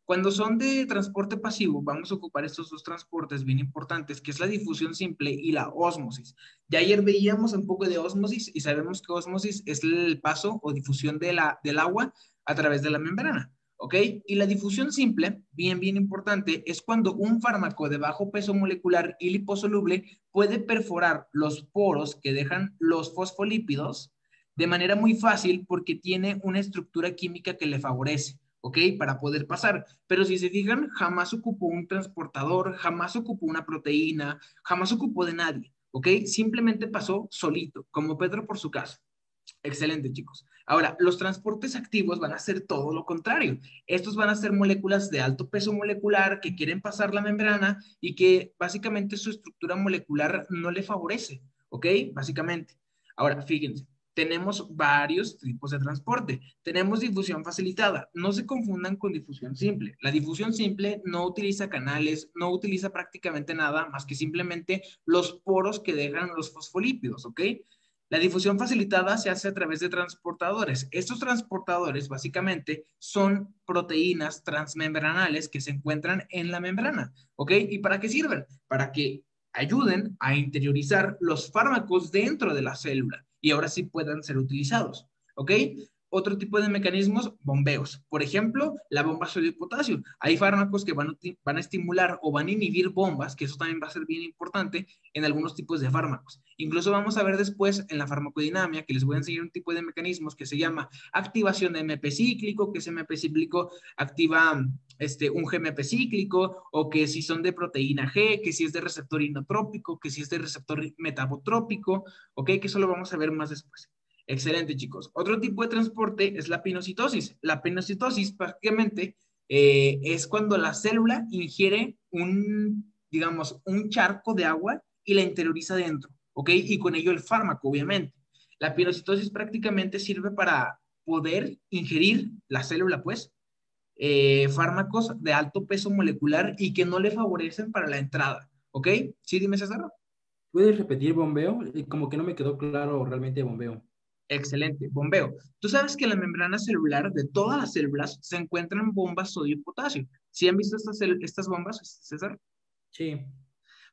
Cuando son de transporte pasivo, vamos a ocupar estos dos transportes bien importantes, que es la difusión simple y la ósmosis. Ya ayer veíamos un poco de ósmosis y sabemos que ósmosis es el paso o difusión de la, del agua a través de la membrana. ¿ok? Y la difusión simple, bien, bien importante, es cuando un fármaco de bajo peso molecular y liposoluble puede perforar los poros que dejan los fosfolípidos de manera muy fácil porque tiene una estructura química que le favorece. ¿ok? Para poder pasar. Pero si se fijan, jamás ocupó un transportador, jamás ocupó una proteína, jamás ocupó de nadie, ¿ok? Simplemente pasó solito, como Pedro por su caso. Excelente, chicos. Ahora, los transportes activos van a ser todo lo contrario. Estos van a ser moléculas de alto peso molecular que quieren pasar la membrana y que básicamente su estructura molecular no le favorece, ¿ok? Básicamente. Ahora, fíjense, tenemos varios tipos de transporte. Tenemos difusión facilitada. No se confundan con difusión simple. La difusión simple no utiliza canales, no utiliza prácticamente nada más que simplemente los poros que dejan los fosfolípidos, ¿ok? La difusión facilitada se hace a través de transportadores. Estos transportadores básicamente son proteínas transmembranales que se encuentran en la membrana, ¿ok? ¿Y para qué sirven? Para que ayuden a interiorizar los fármacos dentro de la célula y ahora sí puedan ser utilizados, ¿ok? Otro tipo de mecanismos, bombeos. Por ejemplo, la bomba sodio-potasio. Hay fármacos que van a, van a estimular o van a inhibir bombas, que eso también va a ser bien importante en algunos tipos de fármacos. Incluso vamos a ver después en la farmacodinamia, que les voy a enseñar un tipo de mecanismos que se llama activación de MP cíclico, que ese MP cíclico activa este, un GMP cíclico, o que si son de proteína G, que si es de receptor inotrópico, que si es de receptor metabotrópico, ok, que eso lo vamos a ver más después. Excelente, chicos. Otro tipo de transporte es la pinocitosis. La pinocitosis prácticamente eh, es cuando la célula ingiere un, digamos, un charco de agua y la interioriza dentro, ¿ok? Y con ello el fármaco, obviamente. La pinocitosis prácticamente sirve para poder ingerir la célula, pues, eh, fármacos de alto peso molecular y que no le favorecen para la entrada, ¿ok? Sí, dime, César. ¿Puedes repetir bombeo? Como que no me quedó claro realmente bombeo. Excelente. Bombeo. Tú sabes que en la membrana celular de todas las células se encuentran bombas sodio y potasio. ¿Sí han visto estas, estas bombas, César? Sí.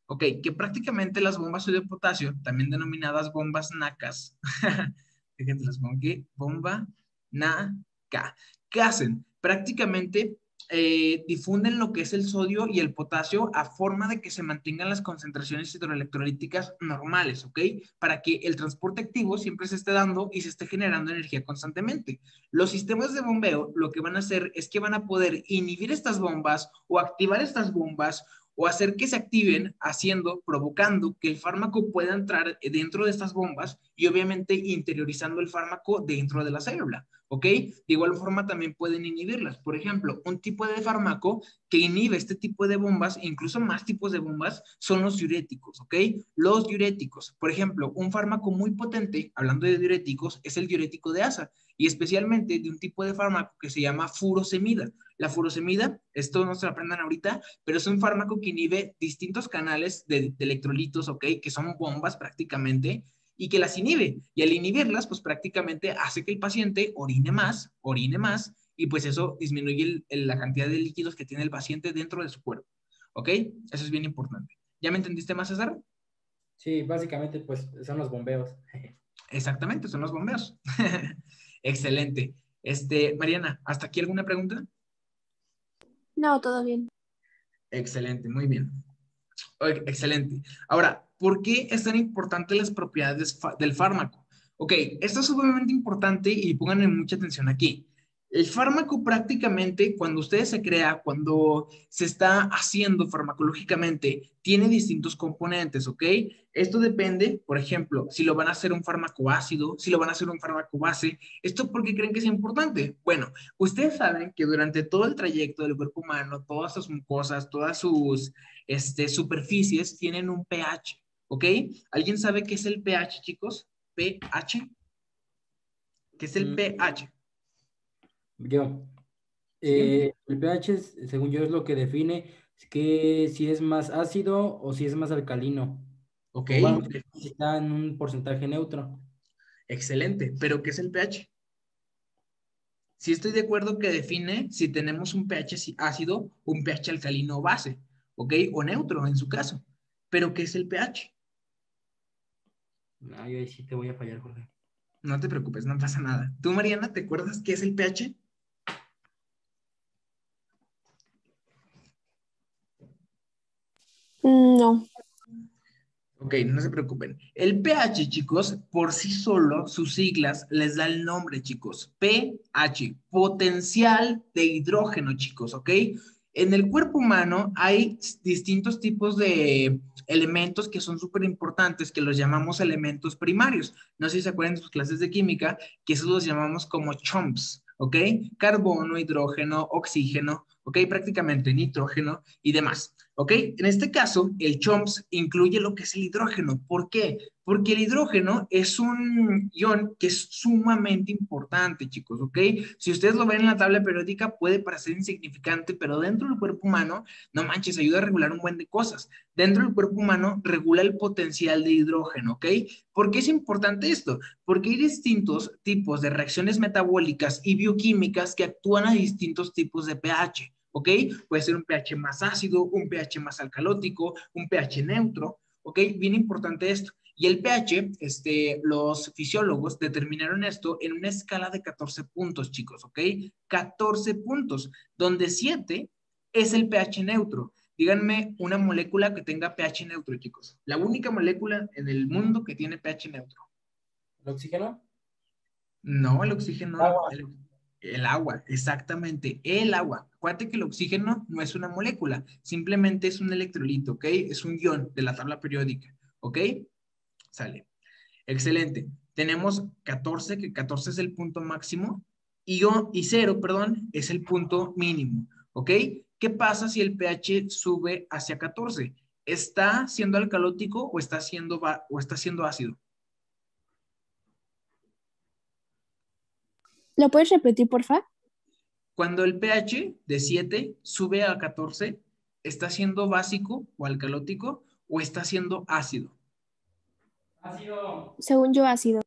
Ok, que prácticamente las bombas sodio y potasio, también denominadas bombas NACAS, [laughs] fíjense, las pongo aquí, bomba NACA, ¿qué hacen? Prácticamente eh, difunden lo que es el sodio y el potasio a forma de que se mantengan las concentraciones hidroelectrolíticas normales, ¿ok? Para que el transporte activo siempre se esté dando y se esté generando energía constantemente. Los sistemas de bombeo lo que van a hacer es que van a poder inhibir estas bombas o activar estas bombas o hacer que se activen haciendo, provocando que el fármaco pueda entrar dentro de estas bombas y obviamente interiorizando el fármaco dentro de la célula. ¿ok? De igual forma también pueden inhibirlas. Por ejemplo, un tipo de fármaco que inhibe este tipo de bombas, incluso más tipos de bombas, son los diuréticos, ¿ok? Los diuréticos. Por ejemplo, un fármaco muy potente, hablando de diuréticos, es el diurético de asa y especialmente de un tipo de fármaco que se llama furosemida. La furosemida, esto no se lo aprendan ahorita, pero es un fármaco que inhibe distintos canales de, de electrolitos, ¿ok? Que son bombas prácticamente y que las inhibe. Y al inhibirlas, pues prácticamente hace que el paciente orine más, orine más, y pues eso disminuye la cantidad de líquidos que tiene el paciente dentro de su cuerpo. ¿Ok? Eso es bien importante. ¿Ya me entendiste más, César? Sí, básicamente pues son los bombeos. [laughs] Exactamente, son los bombeos. [laughs] Excelente. Este, Mariana, ¿hasta aquí alguna pregunta? No, todo bien. Excelente, muy bien. Excelente. Ahora, ¿por qué es tan importante las propiedades del fármaco? Ok, esto es sumamente importante y pongan mucha atención aquí. El fármaco prácticamente, cuando usted se crea, cuando se está haciendo farmacológicamente, tiene distintos componentes, ¿ok? Esto depende, por ejemplo, si lo van a hacer un fármaco ácido, si lo van a hacer un fármaco base. ¿Esto por qué creen que es importante? Bueno, ustedes saben que durante todo el trayecto del cuerpo humano, todas sus mucosas, todas sus este, superficies tienen un pH, ¿ok? ¿Alguien sabe qué es el pH, chicos? pH. ¿Qué es el mm. pH? Yo. Eh, el pH, según yo, es lo que define que si es más ácido o si es más alcalino. Ok. está en un porcentaje neutro. Excelente, pero ¿qué es el pH? Si estoy de acuerdo que define si tenemos un pH ácido, un pH alcalino base, ¿ok? O neutro en su caso. Pero ¿qué es el pH? No, yo ahí sí te voy a fallar, Jorge. No te preocupes, no pasa nada. ¿Tú, Mariana, te acuerdas qué es el pH? No. Ok, no se preocupen. El pH, chicos, por sí solo, sus siglas les da el nombre, chicos. pH, potencial de hidrógeno, chicos, ¿ok? En el cuerpo humano hay distintos tipos de elementos que son súper importantes, que los llamamos elementos primarios. No sé si se acuerdan de sus clases de química, que esos los llamamos como chomps, ¿ok? Carbono, hidrógeno, oxígeno, ¿ok? Prácticamente nitrógeno y demás. ¿Ok? En este caso, el CHOMPS incluye lo que es el hidrógeno. ¿Por qué? Porque el hidrógeno es un ion que es sumamente importante, chicos, ¿ok? Si ustedes lo ven en la tabla periódica, puede parecer insignificante, pero dentro del cuerpo humano, no manches, ayuda a regular un buen de cosas. Dentro del cuerpo humano, regula el potencial de hidrógeno, ¿ok? ¿Por qué es importante esto? Porque hay distintos tipos de reacciones metabólicas y bioquímicas que actúan a distintos tipos de pH. ¿Ok? Puede ser un pH más ácido, un pH más alcalótico, un pH neutro, ¿ok? Bien importante esto. Y el pH, este, los fisiólogos determinaron esto en una escala de 14 puntos, chicos, ¿ok? 14 puntos, donde 7 es el pH neutro. Díganme una molécula que tenga pH neutro, chicos. La única molécula en el mundo que tiene pH neutro. ¿El oxígeno? No, el oxígeno. El agua, exactamente, el agua. Acuérdate que el oxígeno no es una molécula, simplemente es un electrolito, ¿ok? Es un ion de la tabla periódica, ¿ok? Sale. Excelente. Tenemos 14, que 14 es el punto máximo, y, y 0, perdón, es el punto mínimo, ¿ok? ¿Qué pasa si el pH sube hacia 14? ¿Está siendo alcalótico o está siendo, o está siendo ácido? ¿Lo puedes repetir, por favor? Cuando el pH de 7 sube a 14, ¿está siendo básico o alcalótico o está siendo ácido? Ácido. Según yo, ácido.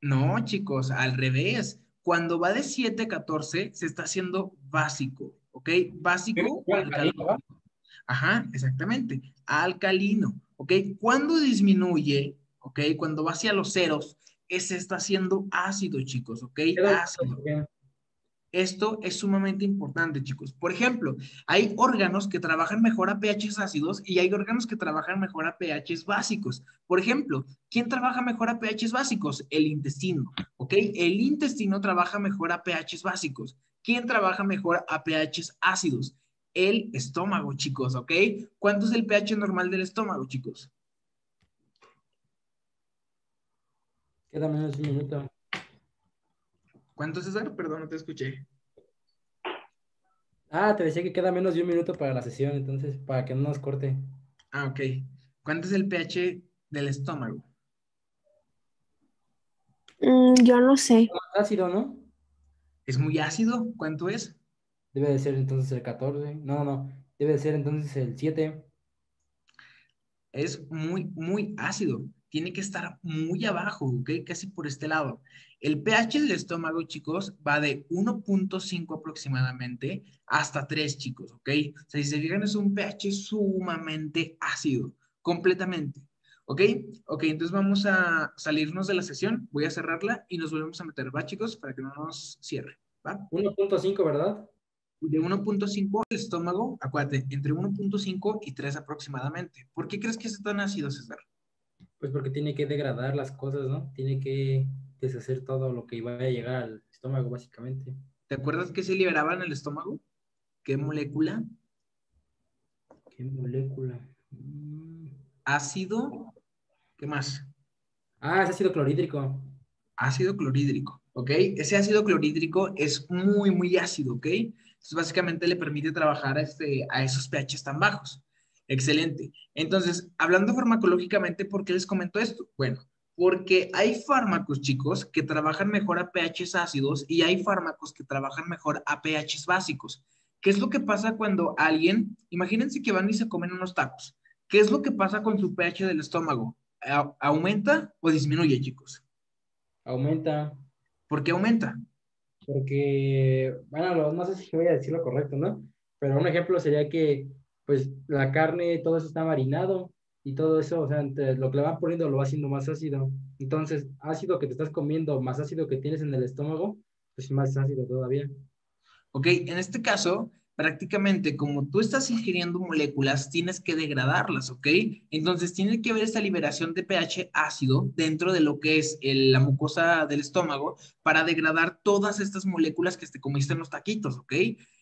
No, chicos, al revés. Cuando va de 7 a 14, se está haciendo básico, ¿ok? Básico o alcalino. Ajá, exactamente. Alcalino, ¿ok? Cuando disminuye, ¿ok? Cuando va hacia los ceros, ese está siendo ácido, chicos, ¿ok? Ácido. Esto es sumamente importante, chicos. Por ejemplo, hay órganos que trabajan mejor a pHs ácidos y hay órganos que trabajan mejor a pHs básicos. Por ejemplo, ¿quién trabaja mejor a pHs básicos? El intestino, ¿ok? El intestino trabaja mejor a pHs básicos. ¿Quién trabaja mejor a pHs ácidos? El estómago, chicos, ¿ok? ¿Cuánto es el pH normal del estómago, chicos? Queda menos de un minuto. ¿Cuánto, César? Perdón, no te escuché. Ah, te decía que queda menos de un minuto para la sesión, entonces, para que no nos corte. Ah, ok. ¿Cuánto es el pH del estómago? Mm, yo no sé. Ácido, ¿no? ¿Es muy ácido? ¿Cuánto es? Debe de ser entonces el 14. No, no. Debe de ser entonces el 7. Es muy, muy ácido tiene que estar muy abajo, ¿ok? Casi por este lado. El pH del estómago, chicos, va de 1.5 aproximadamente hasta 3, chicos, ¿ok? O sea, si se fijan, es un pH sumamente ácido, completamente. ¿Ok? Ok, entonces vamos a salirnos de la sesión, voy a cerrarla y nos volvemos a meter, ¿va, chicos? Para que no nos cierre, ¿va? 1.5, ¿verdad? De 1.5 el estómago, acuérdate, entre 1.5 y 3 aproximadamente. ¿Por qué crees que es tan ácido, César? Pues porque tiene que degradar las cosas, ¿no? Tiene que deshacer todo lo que iba a llegar al estómago, básicamente. ¿Te acuerdas que se liberaba en el estómago? ¿Qué molécula? ¿Qué molécula? Mm. Ácido. ¿Qué más? Ah, es ácido clorhídrico. Ácido clorhídrico, ¿ok? Ese ácido clorhídrico es muy, muy ácido, ¿ok? Entonces, básicamente le permite trabajar a, este, a esos pHs tan bajos. Excelente. Entonces, hablando farmacológicamente, ¿por qué les comento esto? Bueno, porque hay fármacos, chicos, que trabajan mejor a pHs ácidos y hay fármacos que trabajan mejor a pHs básicos. ¿Qué es lo que pasa cuando alguien, imagínense que van y se comen unos tacos? ¿Qué es lo que pasa con su pH del estómago? ¿Aumenta o disminuye, chicos? Aumenta. ¿Por qué aumenta? Porque, bueno, no sé si voy a decir lo correcto, ¿no? Pero un ejemplo sería que, pues, la carne, todo eso está marinado y todo eso, o sea, lo que le van poniendo lo va haciendo más ácido. Entonces, ácido que te estás comiendo más ácido que tienes en el estómago, pues más ácido todavía. Ok, en este caso, prácticamente como tú estás ingiriendo moléculas, tienes que degradarlas, ¿ok? Entonces tiene que haber esta liberación de pH ácido dentro de lo que es la mucosa del estómago para degradar todas estas moléculas que te comiste en los taquitos, ¿ok?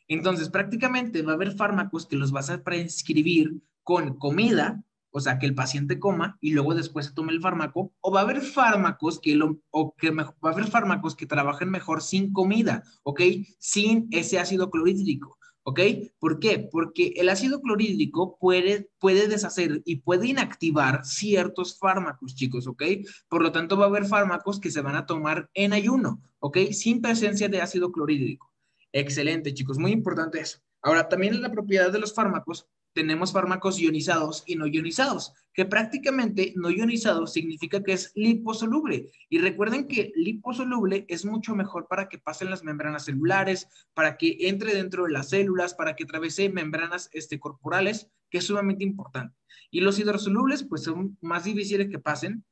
Entonces prácticamente va a haber fármacos que los vas a prescribir con comida, o sea, que el paciente coma y luego después se tome el fármaco, o va a haber fármacos que lo, o que va a haber fármacos que trabajen mejor sin comida, ¿ok? Sin ese ácido clorhídrico. ¿Ok? ¿Por qué? Porque el ácido clorhídrico puede, puede deshacer y puede inactivar ciertos fármacos, chicos, ¿ok? Por lo tanto, va a haber fármacos que se van a tomar en ayuno, ¿ok? Sin presencia de ácido clorhídrico. Excelente, chicos, muy importante eso. Ahora, también la propiedad de los fármacos tenemos fármacos ionizados y no ionizados, que prácticamente no ionizado significa que es liposoluble. Y recuerden que liposoluble es mucho mejor para que pasen las membranas celulares, para que entre dentro de las células, para que atraviese membranas este, corporales, que es sumamente importante. Y los hidrosolubles, pues son más difíciles que pasen,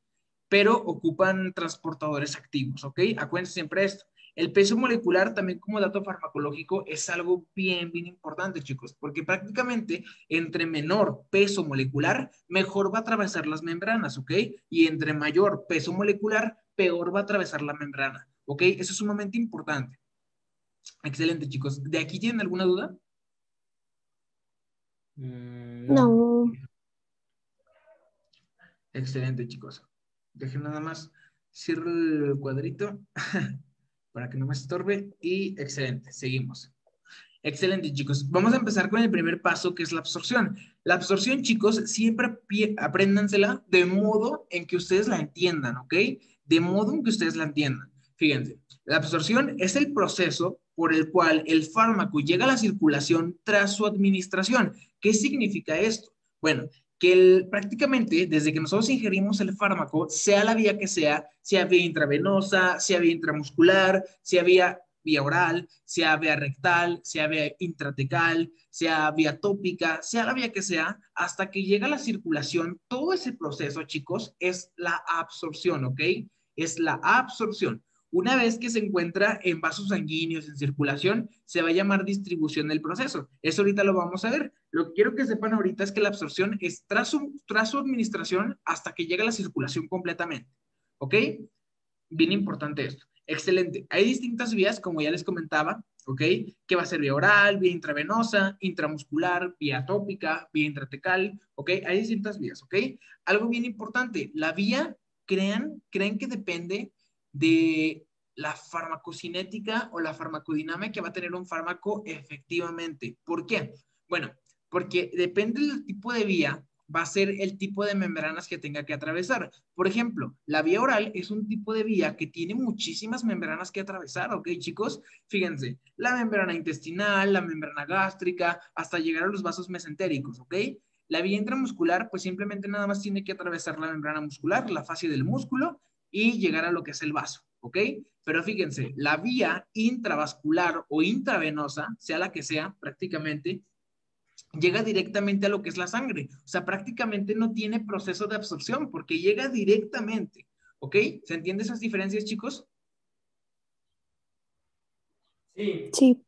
pero ocupan transportadores activos, ¿ok? Acuérdense siempre esto. El peso molecular también como dato farmacológico es algo bien, bien importante, chicos, porque prácticamente entre menor peso molecular, mejor va a atravesar las membranas, ¿ok? Y entre mayor peso molecular, peor va a atravesar la membrana, ¿ok? Eso es sumamente importante. Excelente, chicos. ¿De aquí tienen alguna duda? Mm, no. Excelente, chicos. Dejen nada más, cierro el cuadrito. [laughs] para que no me estorbe. Y excelente, seguimos. Excelente, chicos. Vamos a empezar con el primer paso, que es la absorción. La absorción, chicos, siempre apréndansela de modo en que ustedes la entiendan, ¿ok? De modo en que ustedes la entiendan. Fíjense, la absorción es el proceso por el cual el fármaco llega a la circulación tras su administración. ¿Qué significa esto? Bueno, que prácticamente desde que nosotros ingerimos el fármaco, sea la vía que sea, sea vía intravenosa, sea vía intramuscular, sea vía vía oral, sea vía rectal, sea vía intratecal, sea vía tópica, sea la vía que sea, hasta que llega la circulación, todo ese proceso, chicos, es la absorción, ¿ok? Es la absorción. Una vez que se encuentra en vasos sanguíneos, en circulación, se va a llamar distribución del proceso. Eso ahorita lo vamos a ver. Lo que quiero que sepan ahorita es que la absorción es tras su, tras su administración hasta que llega a la circulación completamente. ¿Ok? Bien importante esto. Excelente. Hay distintas vías, como ya les comentaba, ¿ok? Que va a ser vía oral, vía intravenosa, intramuscular, vía tópica, vía intratecal, ¿ok? Hay distintas vías, ¿ok? Algo bien importante, la vía, crean, creen que depende de la farmacocinética o la farmacodinámica que va a tener un fármaco efectivamente. ¿Por qué? Bueno, porque depende del tipo de vía, va a ser el tipo de membranas que tenga que atravesar. Por ejemplo, la vía oral es un tipo de vía que tiene muchísimas membranas que atravesar, ¿ok, chicos? Fíjense, la membrana intestinal, la membrana gástrica, hasta llegar a los vasos mesentéricos, ¿ok? La vía intramuscular, pues simplemente nada más tiene que atravesar la membrana muscular, la fascia del músculo, y llegar a lo que es el vaso, ¿ok? Pero fíjense, la vía intravascular o intravenosa, sea la que sea, prácticamente, llega directamente a lo que es la sangre. O sea, prácticamente no tiene proceso de absorción porque llega directamente, ¿ok? ¿Se entiende esas diferencias, chicos? Sí. Sí.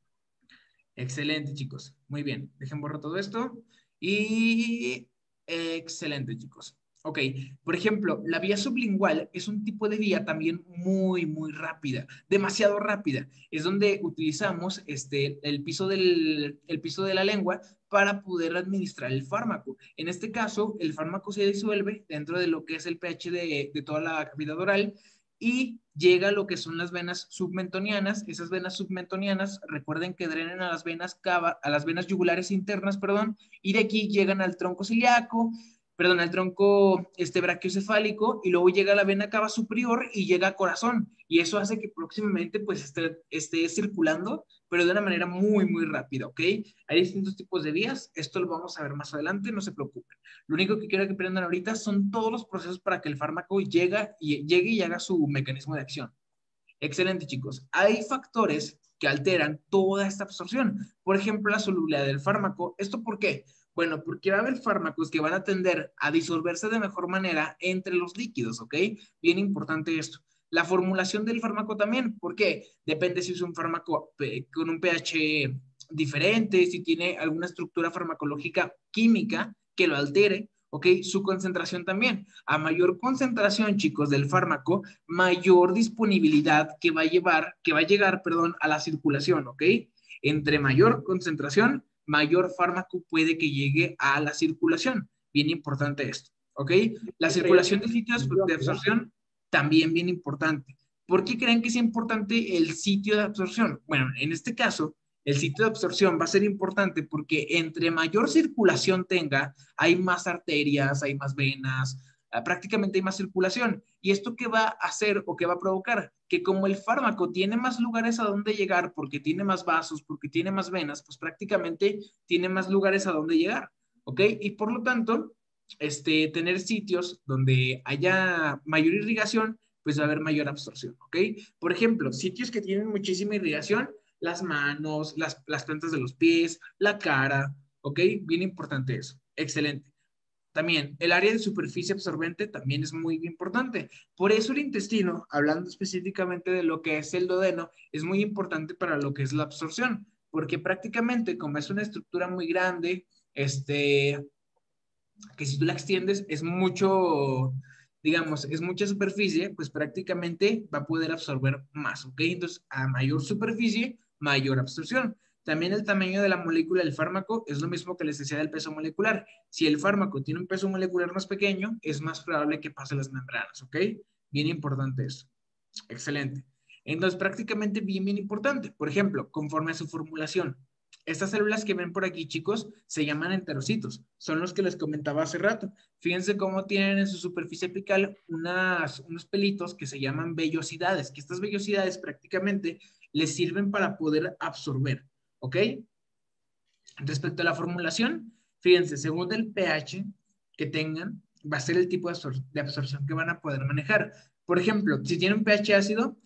Excelente, chicos. Muy bien. Dejen borrar todo esto. Y excelente, chicos. Ok, por ejemplo, la vía sublingual es un tipo de vía también muy, muy rápida, demasiado rápida. Es donde utilizamos este, el, piso del, el piso de la lengua para poder administrar el fármaco. En este caso, el fármaco se disuelve dentro de lo que es el pH de, de toda la cavidad oral y llega a lo que son las venas submentonianas. Esas venas submentonianas, recuerden que drenan a las venas cava, a las venas yugulares internas, perdón, y de aquí llegan al tronco ciliaco, perdón, al tronco este, brachiocefálico y luego llega a la vena cava superior y llega al corazón. Y eso hace que próximamente pues esté, esté circulando, pero de una manera muy, muy rápida, ¿ok? Hay distintos tipos de vías, esto lo vamos a ver más adelante, no se preocupen. Lo único que quiero que aprendan ahorita son todos los procesos para que el fármaco llegue y, llegue y haga su mecanismo de acción. Excelente, chicos. Hay factores que alteran toda esta absorción. Por ejemplo, la solubilidad del fármaco. ¿Esto por qué? Bueno, porque va a haber fármacos que van a tender a disolverse de mejor manera entre los líquidos, ¿ok? Bien importante esto. La formulación del fármaco también, ¿por qué? Depende si es un fármaco con un pH diferente, si tiene alguna estructura farmacológica química que lo altere, ¿ok? Su concentración también. A mayor concentración, chicos, del fármaco, mayor disponibilidad que va a llevar, que va a llegar, perdón, a la circulación, ¿ok? Entre mayor concentración, mayor fármaco puede que llegue a la circulación. Bien importante esto, ¿ok? La circulación de sitios de absorción, también bien importante. ¿Por qué creen que es importante el sitio de absorción? Bueno, en este caso, el sitio de absorción va a ser importante porque entre mayor circulación tenga, hay más arterias, hay más venas, prácticamente hay más circulación. ¿Y esto qué va a hacer o qué va a provocar? Que como el fármaco tiene más lugares a donde llegar porque tiene más vasos, porque tiene más venas, pues prácticamente tiene más lugares a donde llegar. ¿Ok? Y por lo tanto, este, tener sitios donde haya mayor irrigación, pues va a haber mayor absorción. ¿Ok? Por ejemplo, sitios que tienen muchísima irrigación, las manos, las, las plantas de los pies, la cara, ¿ok? Bien importante eso. Excelente. También el área de superficie absorbente también es muy importante. Por eso el intestino, hablando específicamente de lo que es el duodeno, es muy importante para lo que es la absorción, porque prácticamente como es una estructura muy grande, este, que si tú la extiendes es mucho, digamos, es mucha superficie, pues prácticamente va a poder absorber más, ¿ok? Entonces, a mayor superficie, mayor absorción. También el tamaño de la molécula del fármaco es lo mismo que les decía del peso molecular. Si el fármaco tiene un peso molecular más pequeño, es más probable que pase las membranas, ¿ok? Bien importante eso. Excelente. Entonces, prácticamente bien, bien importante. Por ejemplo, conforme a su formulación, estas células que ven por aquí, chicos, se llaman enterocitos. Son los que les comentaba hace rato. Fíjense cómo tienen en su superficie apical unas, unos pelitos que se llaman vellosidades, que estas vellosidades prácticamente les sirven para poder absorber, ¿ok? Respecto a la formulación, fíjense, según el pH que tengan, va a ser el tipo de, absorción que van a poder manejar. Por ejemplo, si tienen pH ácido,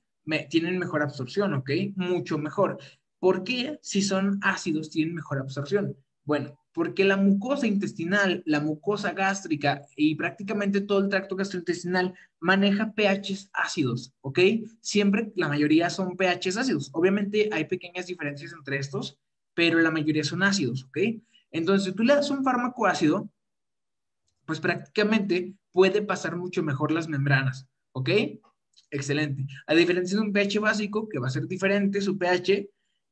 tienen mejor absorción, ¿ok? Mucho mejor. ¿Por qué si son ácidos tienen mejor absorción? Bueno, porque la mucosa intestinal, la mucosa gástrica y prácticamente todo el tracto gastrointestinal maneja pHs ácidos, ¿ok? Siempre la mayoría son pHs ácidos. Obviamente hay pequeñas diferencias entre estos, pero la mayoría son ácidos, ¿ok? Entonces, si tú le das un fármaco ácido, pues prácticamente puede pasar mucho mejor las membranas, ¿ok? Excelente. A diferencia de un pH básico, que va a ser diferente su pH,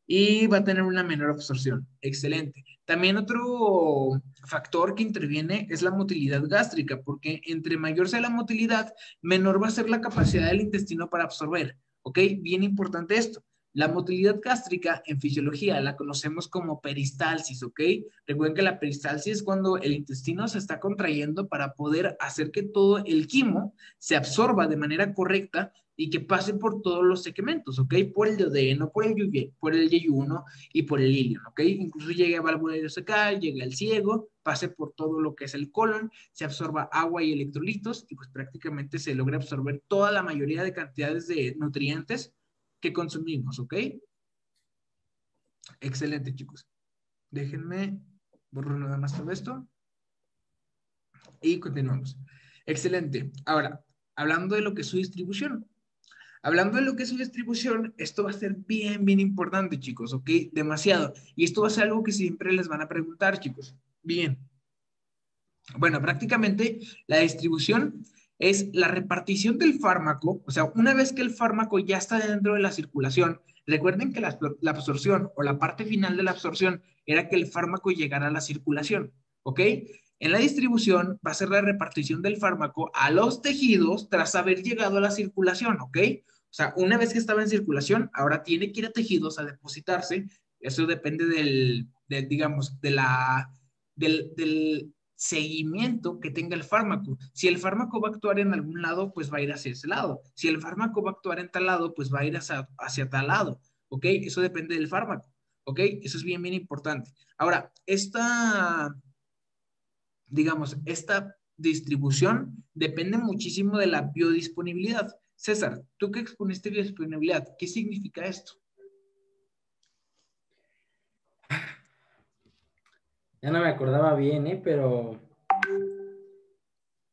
y va a tener una menor absorción. Excelente. También otro factor que interviene es la motilidad gástrica, porque entre mayor sea la motilidad, menor va a ser la capacidad del intestino para absorber. ¿Ok? Bien importante esto. La motilidad gástrica en fisiología la conocemos como peristalsis, ¿ok? Recuerden que la peristalsis es cuando el intestino se está contrayendo para poder hacer que todo el quimo se absorba de manera correcta y que pase por todos los segmentos, ¿ok? Por el duodeno, por el, por el yeyuno y por el ilion, ¿ok? Incluso llegue a válvula ileocecal, llegue al ciego, pase por todo lo que es el colon, se absorba agua y electrolitos y pues prácticamente se logra absorber toda la mayoría de cantidades de nutrientes que consumimos, ¿ok? Excelente, chicos. Déjenme borrar nada más todo esto. Y continuamos. Excelente. Ahora, hablando de lo que es su distribución. Hablando de lo que es su distribución, esto va a ser bien, bien importante, chicos, ¿ok? Demasiado. Y esto va a ser algo que siempre les van a preguntar, chicos. Bien. Bueno, prácticamente la distribución es la repartición del fármaco, o sea, una vez que el fármaco ya está dentro de la circulación, recuerden que la, absorción o la parte final de la absorción era que el fármaco llegara a la circulación, ¿ok? En la distribución va a ser la repartición del fármaco a los tejidos tras haber llegado a la circulación, ¿ok? O sea, una vez que estaba en circulación, ahora tiene que ir a tejidos a depositarse. Eso depende del, digamos, de la, del, seguimiento que tenga el fármaco. Si el fármaco va a actuar en algún lado, pues va a ir hacia ese lado. Si el fármaco va a actuar en tal lado, pues va a ir hacia, hacia tal lado. ¿Ok? Eso depende del fármaco. ¿Ok? Eso es bien, bien importante. Ahora, esta, digamos, esta distribución depende muchísimo de la biodisponibilidad. César, tú que exponiste biodisponibilidad, ¿qué significa esto? Ya no me acordaba bien, ¿eh? pero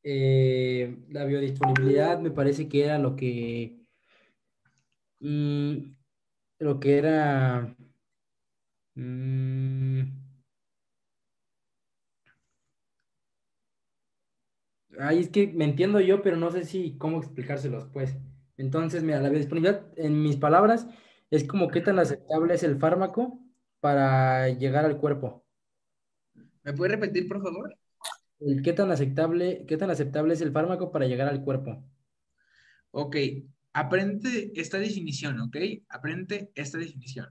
eh, la biodisponibilidad me parece que era lo que mm, lo que era mm, ay, es que me entiendo yo, pero no sé si cómo explicárselos, pues. Entonces, mira, la biodisponibilidad, en mis palabras, es como qué tan aceptable es el fármaco para llegar al cuerpo. ¿Me puede repetir, por favor? ¿Qué tan aceptable, qué tan aceptable es el fármaco para llegar al cuerpo? Ok, aprende esta definición, ¿ok? Aprende esta definición.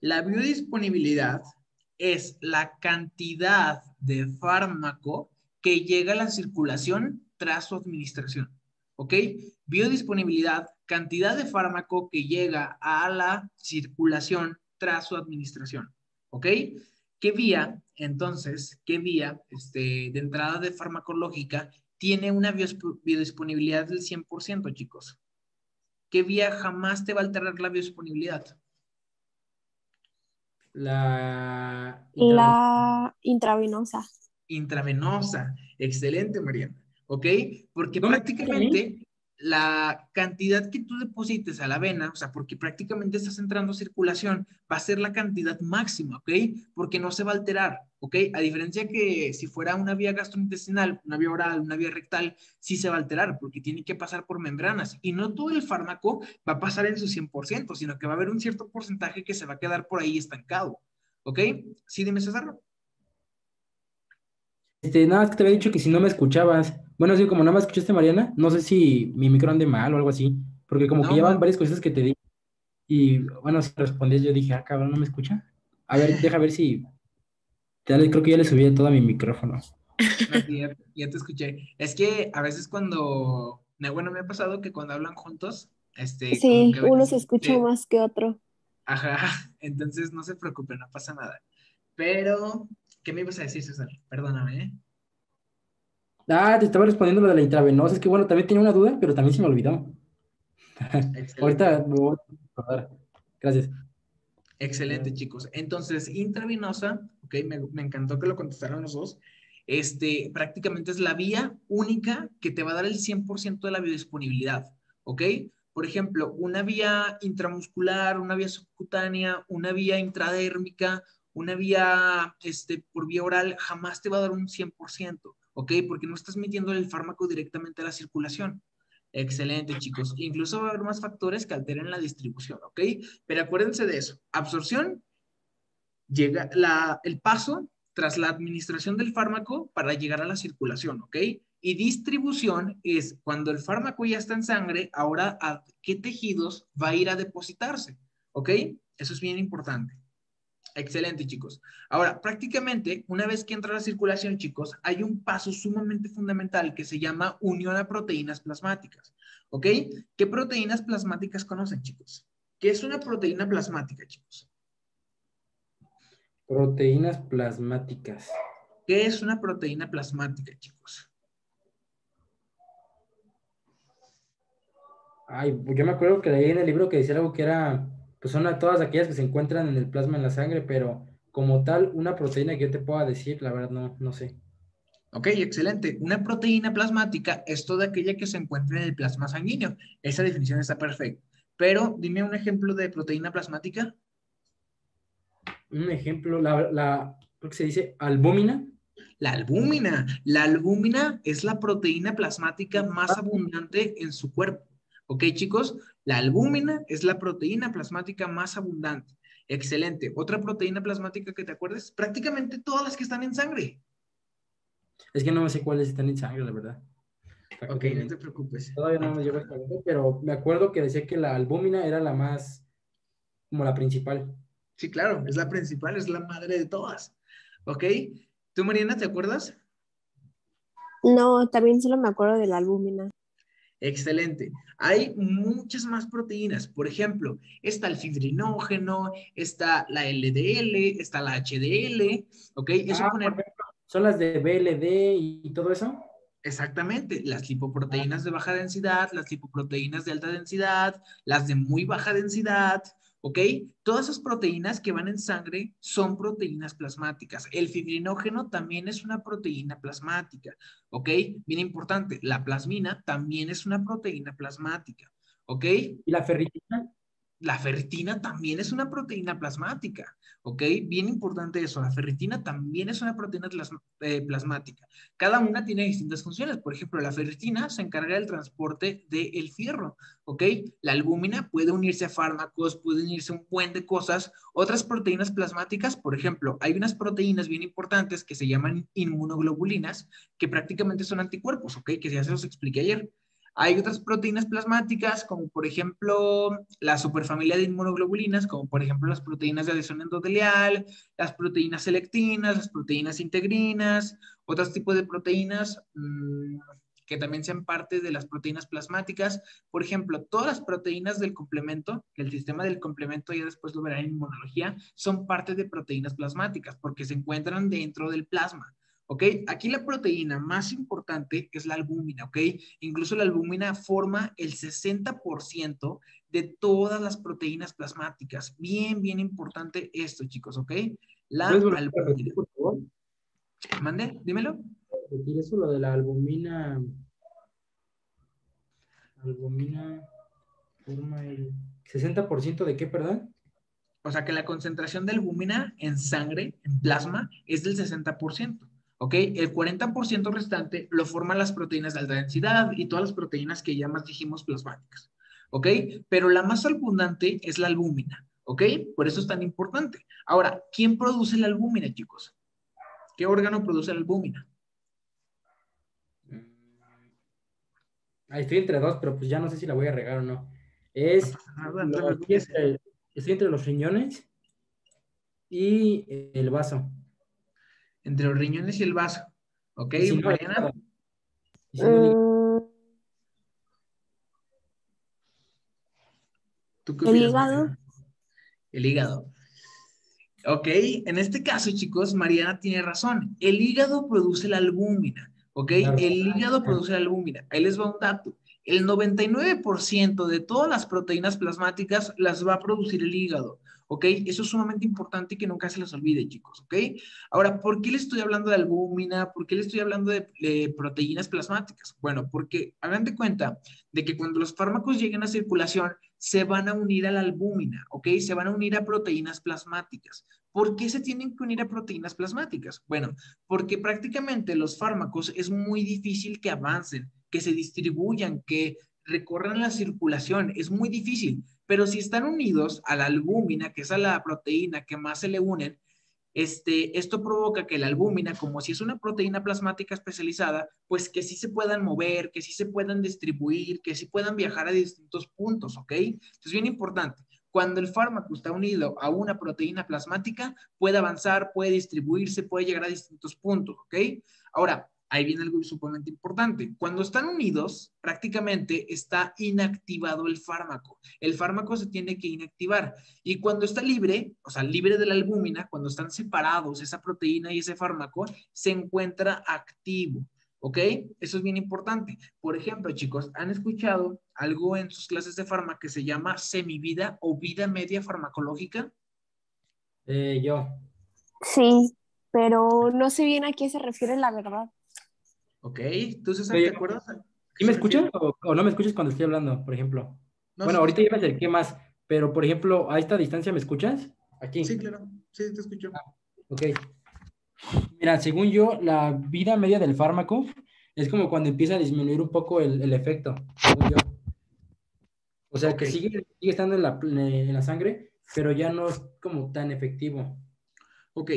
La biodisponibilidad es la cantidad de fármaco que llega a la circulación tras su administración, ¿ok? Biodisponibilidad, cantidad de fármaco que llega a la circulación tras su administración, ¿ok? ¿Qué vía, entonces, qué vía este, de entrada de farmacológica tiene una biodisponibilidad del 100%, chicos? ¿Qué vía jamás te va a alterar la biodisponibilidad? La... La intravenosa. Intravenosa. Excelente, Mariana. ¿Ok? Porque prácticamente la cantidad que tú deposites a la vena, o sea, porque prácticamente estás entrando a circulación, va a ser la cantidad máxima, ¿ok? Porque no se va a alterar, ¿ok? A diferencia que si fuera una vía gastrointestinal, una vía oral, una vía rectal, sí se va a alterar porque tiene que pasar por membranas y no todo el fármaco va a pasar en su 100%, sino que va a haber un cierto porcentaje que se va a quedar por ahí estancado, ¿ok? Sí, dime César. Este, nada, que te había dicho que si no me escuchabas, bueno, así como nada más escuchaste, Mariana, no sé si mi micro ande mal o algo así, porque como que llevan varias cosas que te di. Y bueno, si respondías, yo dije, ah, cabrón, ¿no me escucha? A ver, [laughs] deja ver si. creo que ya le subí todo a mi micrófono. ya, te escuché. Es que a veces cuando. Bueno, me ha pasado que cuando hablan juntos, este. Sí, uno se escucha más que otro. Ajá, [laughs] entonces no se preocupe, no pasa nada. Pero, ¿qué me ibas a decir, César? Perdóname, ¿eh? Ah, te estaba respondiendo lo de la intravenosa. Es que bueno, también tenía una duda, pero también se me olvidó. [laughs] Ahorita me voy a Gracias. Excelente, chicos. Entonces, intravenosa, ok, me, encantó que lo contestaran los dos. Este, prácticamente es la vía única que te va a dar el 100% de la biodisponibilidad, ¿ok? Por ejemplo, una vía intramuscular, una vía subcutánea, una vía intradérmica, una vía este, por vía oral, jamás te va a dar un 100%. ¿ok? Porque no estás metiendo el fármaco directamente a la circulación. Excelente, chicos. Incluso va a haber más factores que alteren la distribución, ¿ok? Pero acuérdense de eso. Absorción, llega la, el paso tras la administración del fármaco para llegar a la circulación, ¿ok? Y distribución es cuando el fármaco ya está en sangre, ahora a qué tejidos va a ir a depositarse, ¿ok? Eso es bien importante. Excelente, chicos. Ahora, prácticamente, una vez que entra la circulación, chicos, hay un paso sumamente fundamental que se llama unión a proteínas plasmáticas. ¿Ok? ¿Qué proteínas plasmáticas conocen, chicos? ¿Qué es una proteína plasmática, chicos? Proteínas plasmáticas. ¿Qué es una proteína plasmática, chicos? Ay, yo me acuerdo que leí en el libro que decía algo que era pues son todas aquellas que se encuentran en el plasma en la sangre, pero como tal, una proteína que yo te pueda decir, la verdad no, no sé. Ok, excelente. Una proteína plasmática es toda aquella que se encuentra en el plasma sanguíneo. Esa definición está perfecta. Pero dime un ejemplo de proteína plasmática. Un ejemplo, la, la ¿qué se dice? Albúmina. La albúmina. La albúmina es la proteína plasmática más abundante en su cuerpo. ¿Ok, chicos? La albúmina es la proteína plasmática más abundante. Excelente. Otra proteína plasmática que te acuerdes, prácticamente todas las que están en sangre. Es que no sé cuáles están en sangre, la verdad. Ok, no te preocupes. Todavía no me llevo a pero me acuerdo que decía que la albúmina era la más, como la principal. Sí, claro, es la principal, es la madre de todas. ¿Ok? ¿Tú, Mariana, te acuerdas? No, también solo me acuerdo de la albúmina. Excelente. Hay muchas más proteínas. Por ejemplo, está el fibrinógeno, está la LDL, está la HDL, ¿ok? Eso Ah, poner- ¿Son las de BLD y todo eso? Exactamente, las lipoproteínas de baja densidad, las lipoproteínas de alta densidad, las de muy baja densidad, ¿ok? Todas esas proteínas que van en sangre son proteínas plasmáticas. El fibrinógeno también es una proteína plasmática, ¿ok? Bien importante, la plasmina también es una proteína plasmática, ¿ok? ¿Y la ferritina? La ferritina también es una proteína plasmática, ¿ok? Bien importante eso, la ferritina también es una proteína eh, plasmática. Cada una tiene distintas funciones. Por ejemplo, la ferritina se encarga del transporte del fierro, ¿ok? La albúmina puede unirse a fármacos, puede unirse a un buen de cosas. Otras proteínas plasmáticas, por ejemplo, hay unas proteínas bien importantes que se llaman inmunoglobulinas, que prácticamente son anticuerpos, ¿ok? Que ya se los expliqué ayer. Hay otras proteínas plasmáticas, como por ejemplo la superfamilia de inmunoglobulinas, como por ejemplo las proteínas de adhesión endotelial, las proteínas selectinas, las proteínas integrinas, otros tipos de proteínas mmm, que también sean parte de las proteínas plasmáticas. Por ejemplo, todas las proteínas del complemento, el sistema del complemento ya después lo verán en inmunología, son parte de proteínas plasmáticas porque se encuentran dentro del plasma. ¿Ok? Aquí la proteína más importante es la albúmina, ¿ok? Incluso la albúmina forma el 60% de todas las proteínas plasmáticas. Bien, bien importante esto, chicos, ¿ok? La albúmina. Por favor. ¿Mande? Dímelo. Repetir eso, lo de la albumina. Albumina forma el 60% de qué, perdón? O sea que la concentración de albúmina en sangre, en plasma, es del 60%. ¿Ok? El 40% restante lo forman las proteínas de alta densidad y todas las proteínas que ya más dijimos plasmáticas, ¿ok? Pero la más abundante es la albúmina, ¿ok? Por eso es tan importante. Ahora, ¿quién produce la albúmina, chicos? ¿Qué órgano produce la albúmina? Ahí estoy entre dos, pero pues ya no sé si la voy a regar o no. Es, Ah, no, estoy, entre, estoy entre los riñones y el vaso. Entre los riñones y el vaso, ¿ok? Mariana, el hígado. ¿tú qué ¿El opinas, hígado? Mariana? El hígado. Ok, en este caso, chicos, Mariana tiene razón. El hígado produce la albúmina, ¿ok? Claro. El hígado produce la albúmina. Ahí les va un dato. El 99% de todas las proteínas plasmáticas las va a producir el hígado, ¿ok? Eso es sumamente importante y que nunca se les olvide, chicos, ¿ok? Ahora, ¿por qué le estoy hablando de albúmina? ¿Por qué le estoy hablando de, de proteínas plasmáticas? Bueno, porque hagan de cuenta de que cuando los fármacos lleguen a circulación, se van a unir a la albúmina, ¿ok? Se van a unir a proteínas plasmáticas. ¿Por qué se tienen que unir a proteínas plasmáticas? Bueno, porque prácticamente los fármacos es muy difícil que avancen, que se distribuyan, que recorran la circulación, es muy difícil. Pero si están unidos a la albúmina, que es a la proteína que más se le unen, este, esto provoca que la albúmina, como si es una proteína plasmática especializada, pues que sí se puedan mover, que sí se puedan distribuir, que sí puedan viajar a distintos puntos, ¿ok? Entonces, bien importante. Cuando el fármaco está unido a una proteína plasmática, puede avanzar, puede distribuirse, puede llegar a distintos puntos, ¿ok? Ahora, ahí viene algo sumamente importante. Cuando están unidos, prácticamente está inactivado el fármaco. El fármaco se tiene que inactivar. Y cuando está libre, o sea, libre de la albúmina, cuando están separados esa proteína y ese fármaco, se encuentra activo. ¿Ok? Eso es bien importante. Por ejemplo, chicos, ¿han escuchado algo en sus clases de farma que se llama semivida o vida media farmacológica? Eh, yo. Sí, pero no sé bien a qué se refiere la verdad. ¿Ok? Entonces, Oye, ¿te acuerdas? ¿Sí me escuchas o, o no me escuchas cuando estoy hablando, por ejemplo? No, bueno, sí, ahorita ya me acerqué más, pero por ejemplo, a esta distancia, ¿me escuchas? Aquí. Sí, claro. Sí, te escucho. Ok. Mira, según yo, la vida media del fármaco es como cuando empieza a disminuir un poco el, el efecto, según yo. O sea, que sigue estando en la, en la sangre, pero ya no es como tan efectivo. Ok,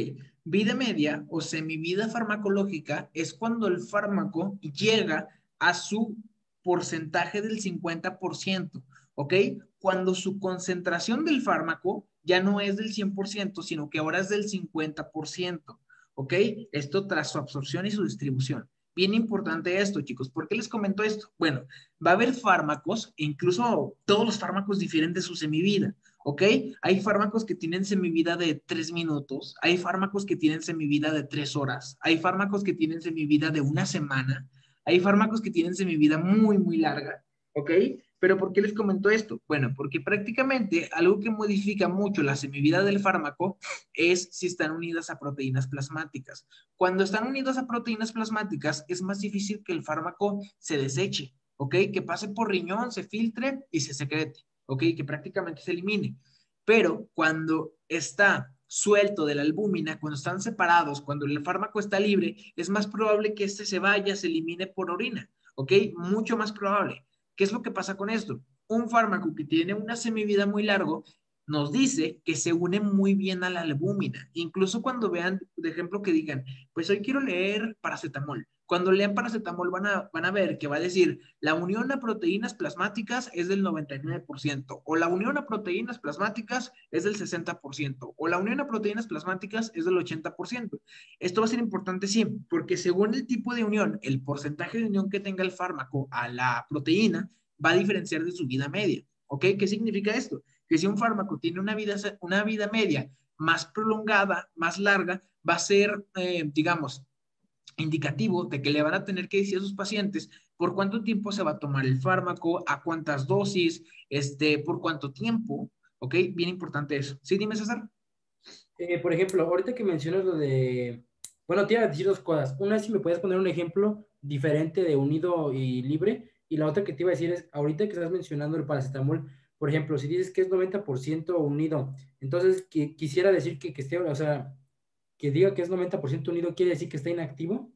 vida media o semivida farmacológica es cuando el fármaco llega a su porcentaje del 50%, ¿ok? Cuando su concentración del fármaco ya no es del 100%, sino que ahora es del 50%, ¿ok? Esto tras su absorción y su distribución. Bien importante esto, chicos. ¿Por qué les comento esto? Bueno, va a haber fármacos, incluso todos los fármacos difieren de su semivida, ¿ok? Hay fármacos que tienen semivida de tres minutos, hay fármacos que tienen semivida de tres horas, hay fármacos que tienen semivida de una semana, hay fármacos que tienen semivida muy, muy larga, ¿ok? Pero ¿por qué les comento esto? Bueno, porque prácticamente algo que modifica mucho la semivida del fármaco es si están unidas a proteínas plasmáticas. Cuando están unidas a proteínas plasmáticas es más difícil que el fármaco se deseche, ¿ok? Que pase por riñón, se filtre y se secrete, ¿ok? Que prácticamente se elimine. Pero cuando está suelto de la albúmina, cuando están separados, cuando el fármaco está libre, es más probable que este se vaya, se elimine por orina, ¿ok? Mucho más probable. ¿Qué es lo que pasa con esto? Un fármaco que tiene una semivida muy largo nos dice que se une muy bien a la albúmina. Incluso cuando vean, de ejemplo, que digan, pues hoy quiero leer paracetamol. Cuando lean paracetamol van a, van a ver que va a decir, la unión a proteínas plasmáticas es del 99%, o la unión a proteínas plasmáticas es del 60%, o la unión a proteínas plasmáticas es del 80%. Esto va a ser importante, sí, porque según el tipo de unión, el porcentaje de unión que tenga el fármaco a la proteína va a diferenciar de su vida media. ¿Ok? ¿Qué significa esto? Que si un fármaco tiene una vida, una vida media más prolongada, más larga, va a ser, eh, digamos, indicativo de que le van a tener que decir a sus pacientes por cuánto tiempo se va a tomar el fármaco, a cuántas dosis, este, por cuánto tiempo, ¿ok? Bien importante eso. Sí, dime César. Eh, por ejemplo, ahorita que mencionas lo de, bueno, te iba a decir dos cosas. Una es si me puedes poner un ejemplo diferente de unido y libre, y la otra que te iba a decir es, ahorita que estás mencionando el paracetamol, por ejemplo, si dices que es 90% unido, entonces quisiera decir que, que esté, o sea, que diga que es 90% unido, ¿quiere decir que está inactivo?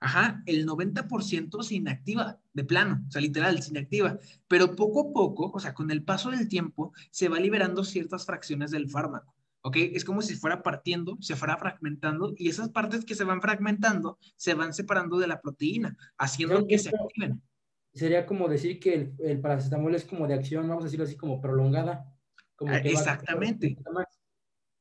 Ajá, el 90% se inactiva, de plano, o sea, literal, se inactiva. Pero poco a poco, o sea, con el paso del tiempo, se va liberando ciertas fracciones del fármaco. ¿Ok? Es como si fuera partiendo, se fuera fragmentando y esas partes que se van fragmentando se van separando de la proteína, haciendo que se activen. Sería como decir que el, paracetamol es como de acción, vamos a decirlo así, como prolongada. Como ah, exactamente.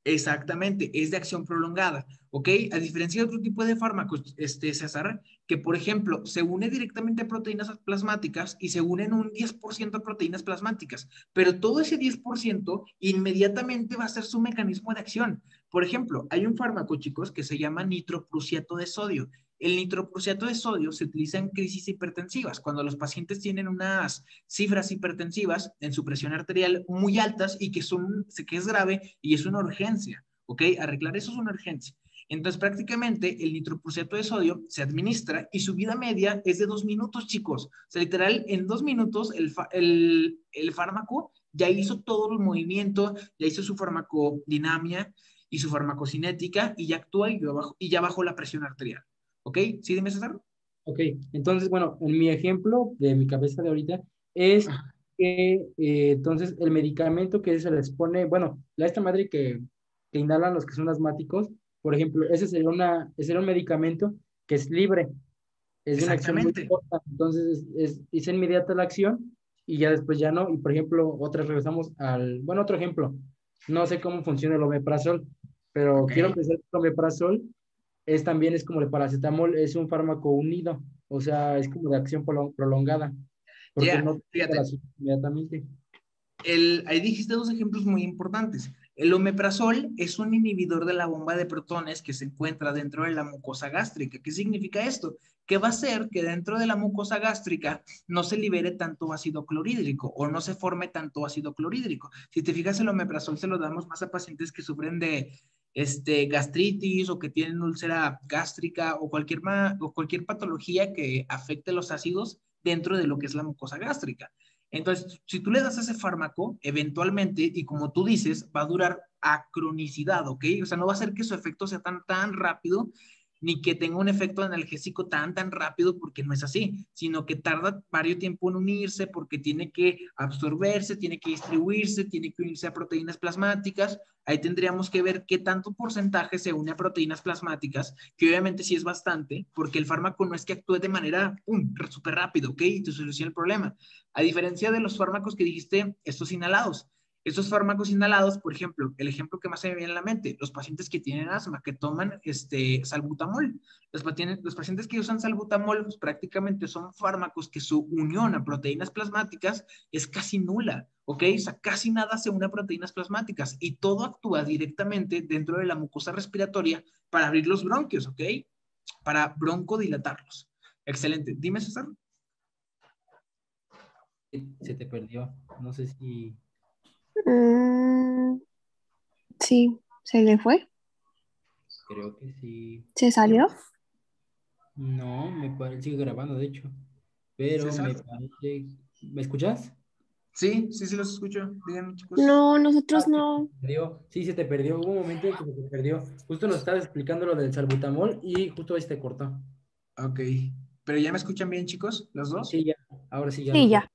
Exactamente, es de acción prolongada, ¿ok? A diferencia de otro tipo de fármacos, este, César, que por ejemplo se une directamente a proteínas plasmáticas y se unen un 10% a proteínas plasmáticas, pero todo ese 10% inmediatamente va a ser su mecanismo de acción. Por ejemplo, hay un fármaco, chicos, que se llama nitroprusiato de sodio. El nitroprusiato de sodio se utiliza en crisis hipertensivas, cuando los pacientes tienen unas cifras hipertensivas en su presión arterial muy altas y que, son, que es grave y es una urgencia, ¿ok? Arreglar eso es una urgencia. Entonces, prácticamente el nitroprusiato de sodio se administra y su vida media es de dos minutos, chicos. O sea, literal, en dos minutos el, el, el fármaco ya hizo todo el movimiento, ya hizo su farmacodinamia y su farmacocinética y ya actúa y ya y ya bajó la presión arterial. ¿Ok? ¿Sí, dime, César? Ok, entonces, bueno, en mi ejemplo de mi cabeza de ahorita es que eh, entonces el medicamento que se les pone, bueno, la esta madre que, que inhalan los que son asmáticos, por ejemplo, ese sería, una, ese sería un medicamento que es libre. Es una acción muy corta, entonces es, es, inmediata la acción y ya después ya no. Y por ejemplo, otra regresamos al, bueno, otro ejemplo. No sé cómo funciona el omeprazol, pero quiero empezar con el omeprazol es también es como el paracetamol, es un fármaco unido, o sea, es como de acción prolongada. Porque no fíjate. inmediatamente. El, ahí dijiste dos ejemplos muy importantes. El omeprazol es un inhibidor de la bomba de protones que se encuentra dentro de la mucosa gástrica. ¿Qué significa esto? Que va a hacer que dentro de la mucosa gástrica no se libere tanto ácido clorhídrico o no se forme tanto ácido clorhídrico. Si te fijas, el omeprazol se lo damos más a pacientes que sufren de este, gastritis o que tienen úlcera gástrica o cualquier, o cualquier patología que afecte los ácidos dentro de lo que es la mucosa gástrica. Entonces, si tú le das ese fármaco, eventualmente, y como tú dices, va a durar a cronicidad, ¿ok? O sea, no va a ser que su efecto sea tan, tan rápido ni que tenga un efecto analgésico tan, tan rápido, porque no es así, sino que tarda varios tiempo en unirse, porque tiene que absorberse, tiene que distribuirse, tiene que unirse a proteínas plasmáticas. Ahí tendríamos que ver qué tanto porcentaje se une a proteínas plasmáticas, que obviamente sí es bastante, porque el fármaco no es que actúe de manera, súper rápido, ¿ok? Y te soluciona el problema. A diferencia de los fármacos que dijiste, estos inhalados, Estos fármacos inhalados, por ejemplo, el ejemplo que más se me viene a la mente, los pacientes que tienen asma, que toman este, salbutamol. Los, pacientes, que usan salbutamol pues, prácticamente son fármacos que su unión a proteínas plasmáticas es casi nula, ¿ok? O sea, casi nada se une a proteínas plasmáticas y todo actúa directamente dentro de la mucosa respiratoria para abrir los bronquios, ¿ok? Para broncodilatarlos. Excelente. Dime, César. Se te perdió. No sé si Mm, sí, ¿se le fue? Creo que sí. ¿Se salió? No, me parece, sigue grabando, de hecho. Pero me parece. ¿Me escuchas? Sí, sí, sí los escucho. Díganme, chicos. No, nosotros ah, no. Sí, se te perdió. Hubo un momento en que se te perdió. Justo nos estabas explicando lo del salbutamol y justo ahí se te cortó. Ok. ¿Pero ya me escuchan bien, chicos? ¿Los dos? Sí, ya. Ahora sí, ya. Sí, ya.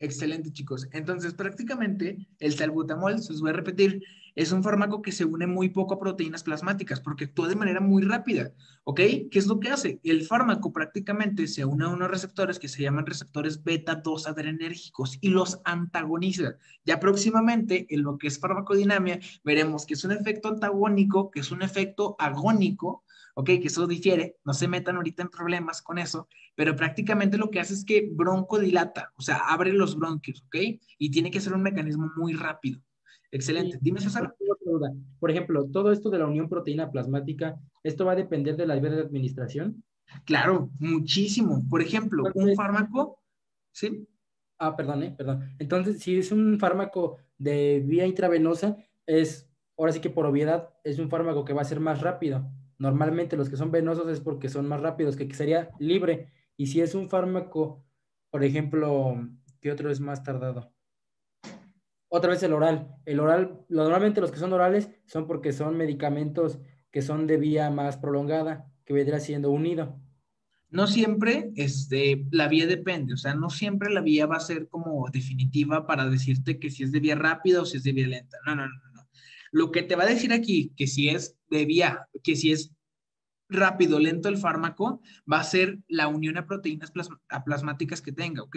Excelente, chicos. Entonces, prácticamente el salbutamol, se os voy a repetir, es un fármaco que se une muy poco a proteínas plasmáticas porque actúa de manera muy rápida, ¿ok? ¿Qué es lo que hace? El fármaco prácticamente se une a unos receptores que se llaman receptores beta-2 adrenérgicos y los antagoniza. Ya próximamente, en lo que es farmacodinamia, veremos que es un efecto antagónico, que es un efecto agónico, ¿ok? Que eso difiere, no se metan ahorita en problemas con eso, pero prácticamente lo que hace es que broncodilata, o sea, abre los bronquios, ¿ok? Y tiene que ser un mecanismo muy rápido. Excelente. Dime, César. Por ejemplo, todo esto de la unión proteína plasmática, ¿esto va a depender de la vía de administración? Claro, muchísimo. Por ejemplo, un fármaco, ¿sí? Ah, perdón, eh, perdón. Entonces, si es un fármaco de vía intravenosa, es, ahora sí que por obviedad, es un fármaco que va a ser más rápido. Normalmente los que son venosos es porque son más rápidos, que sería libre. Y si es un fármaco, por ejemplo, ¿qué otro es más tardado? Otra vez el oral. El oral, normalmente los que son orales son porque son medicamentos que son de vía más prolongada, que vendrá siendo unido. No siempre, este, la vía depende, o sea, no siempre la vía va a ser como definitiva para decirte que si es de vía rápida o si es de vía lenta. No, no, no. Lo que te va a decir aquí, que si es de vía, que si es rápido, lento el fármaco, va a ser la unión a proteínas plasmáticas que tenga, ¿ok?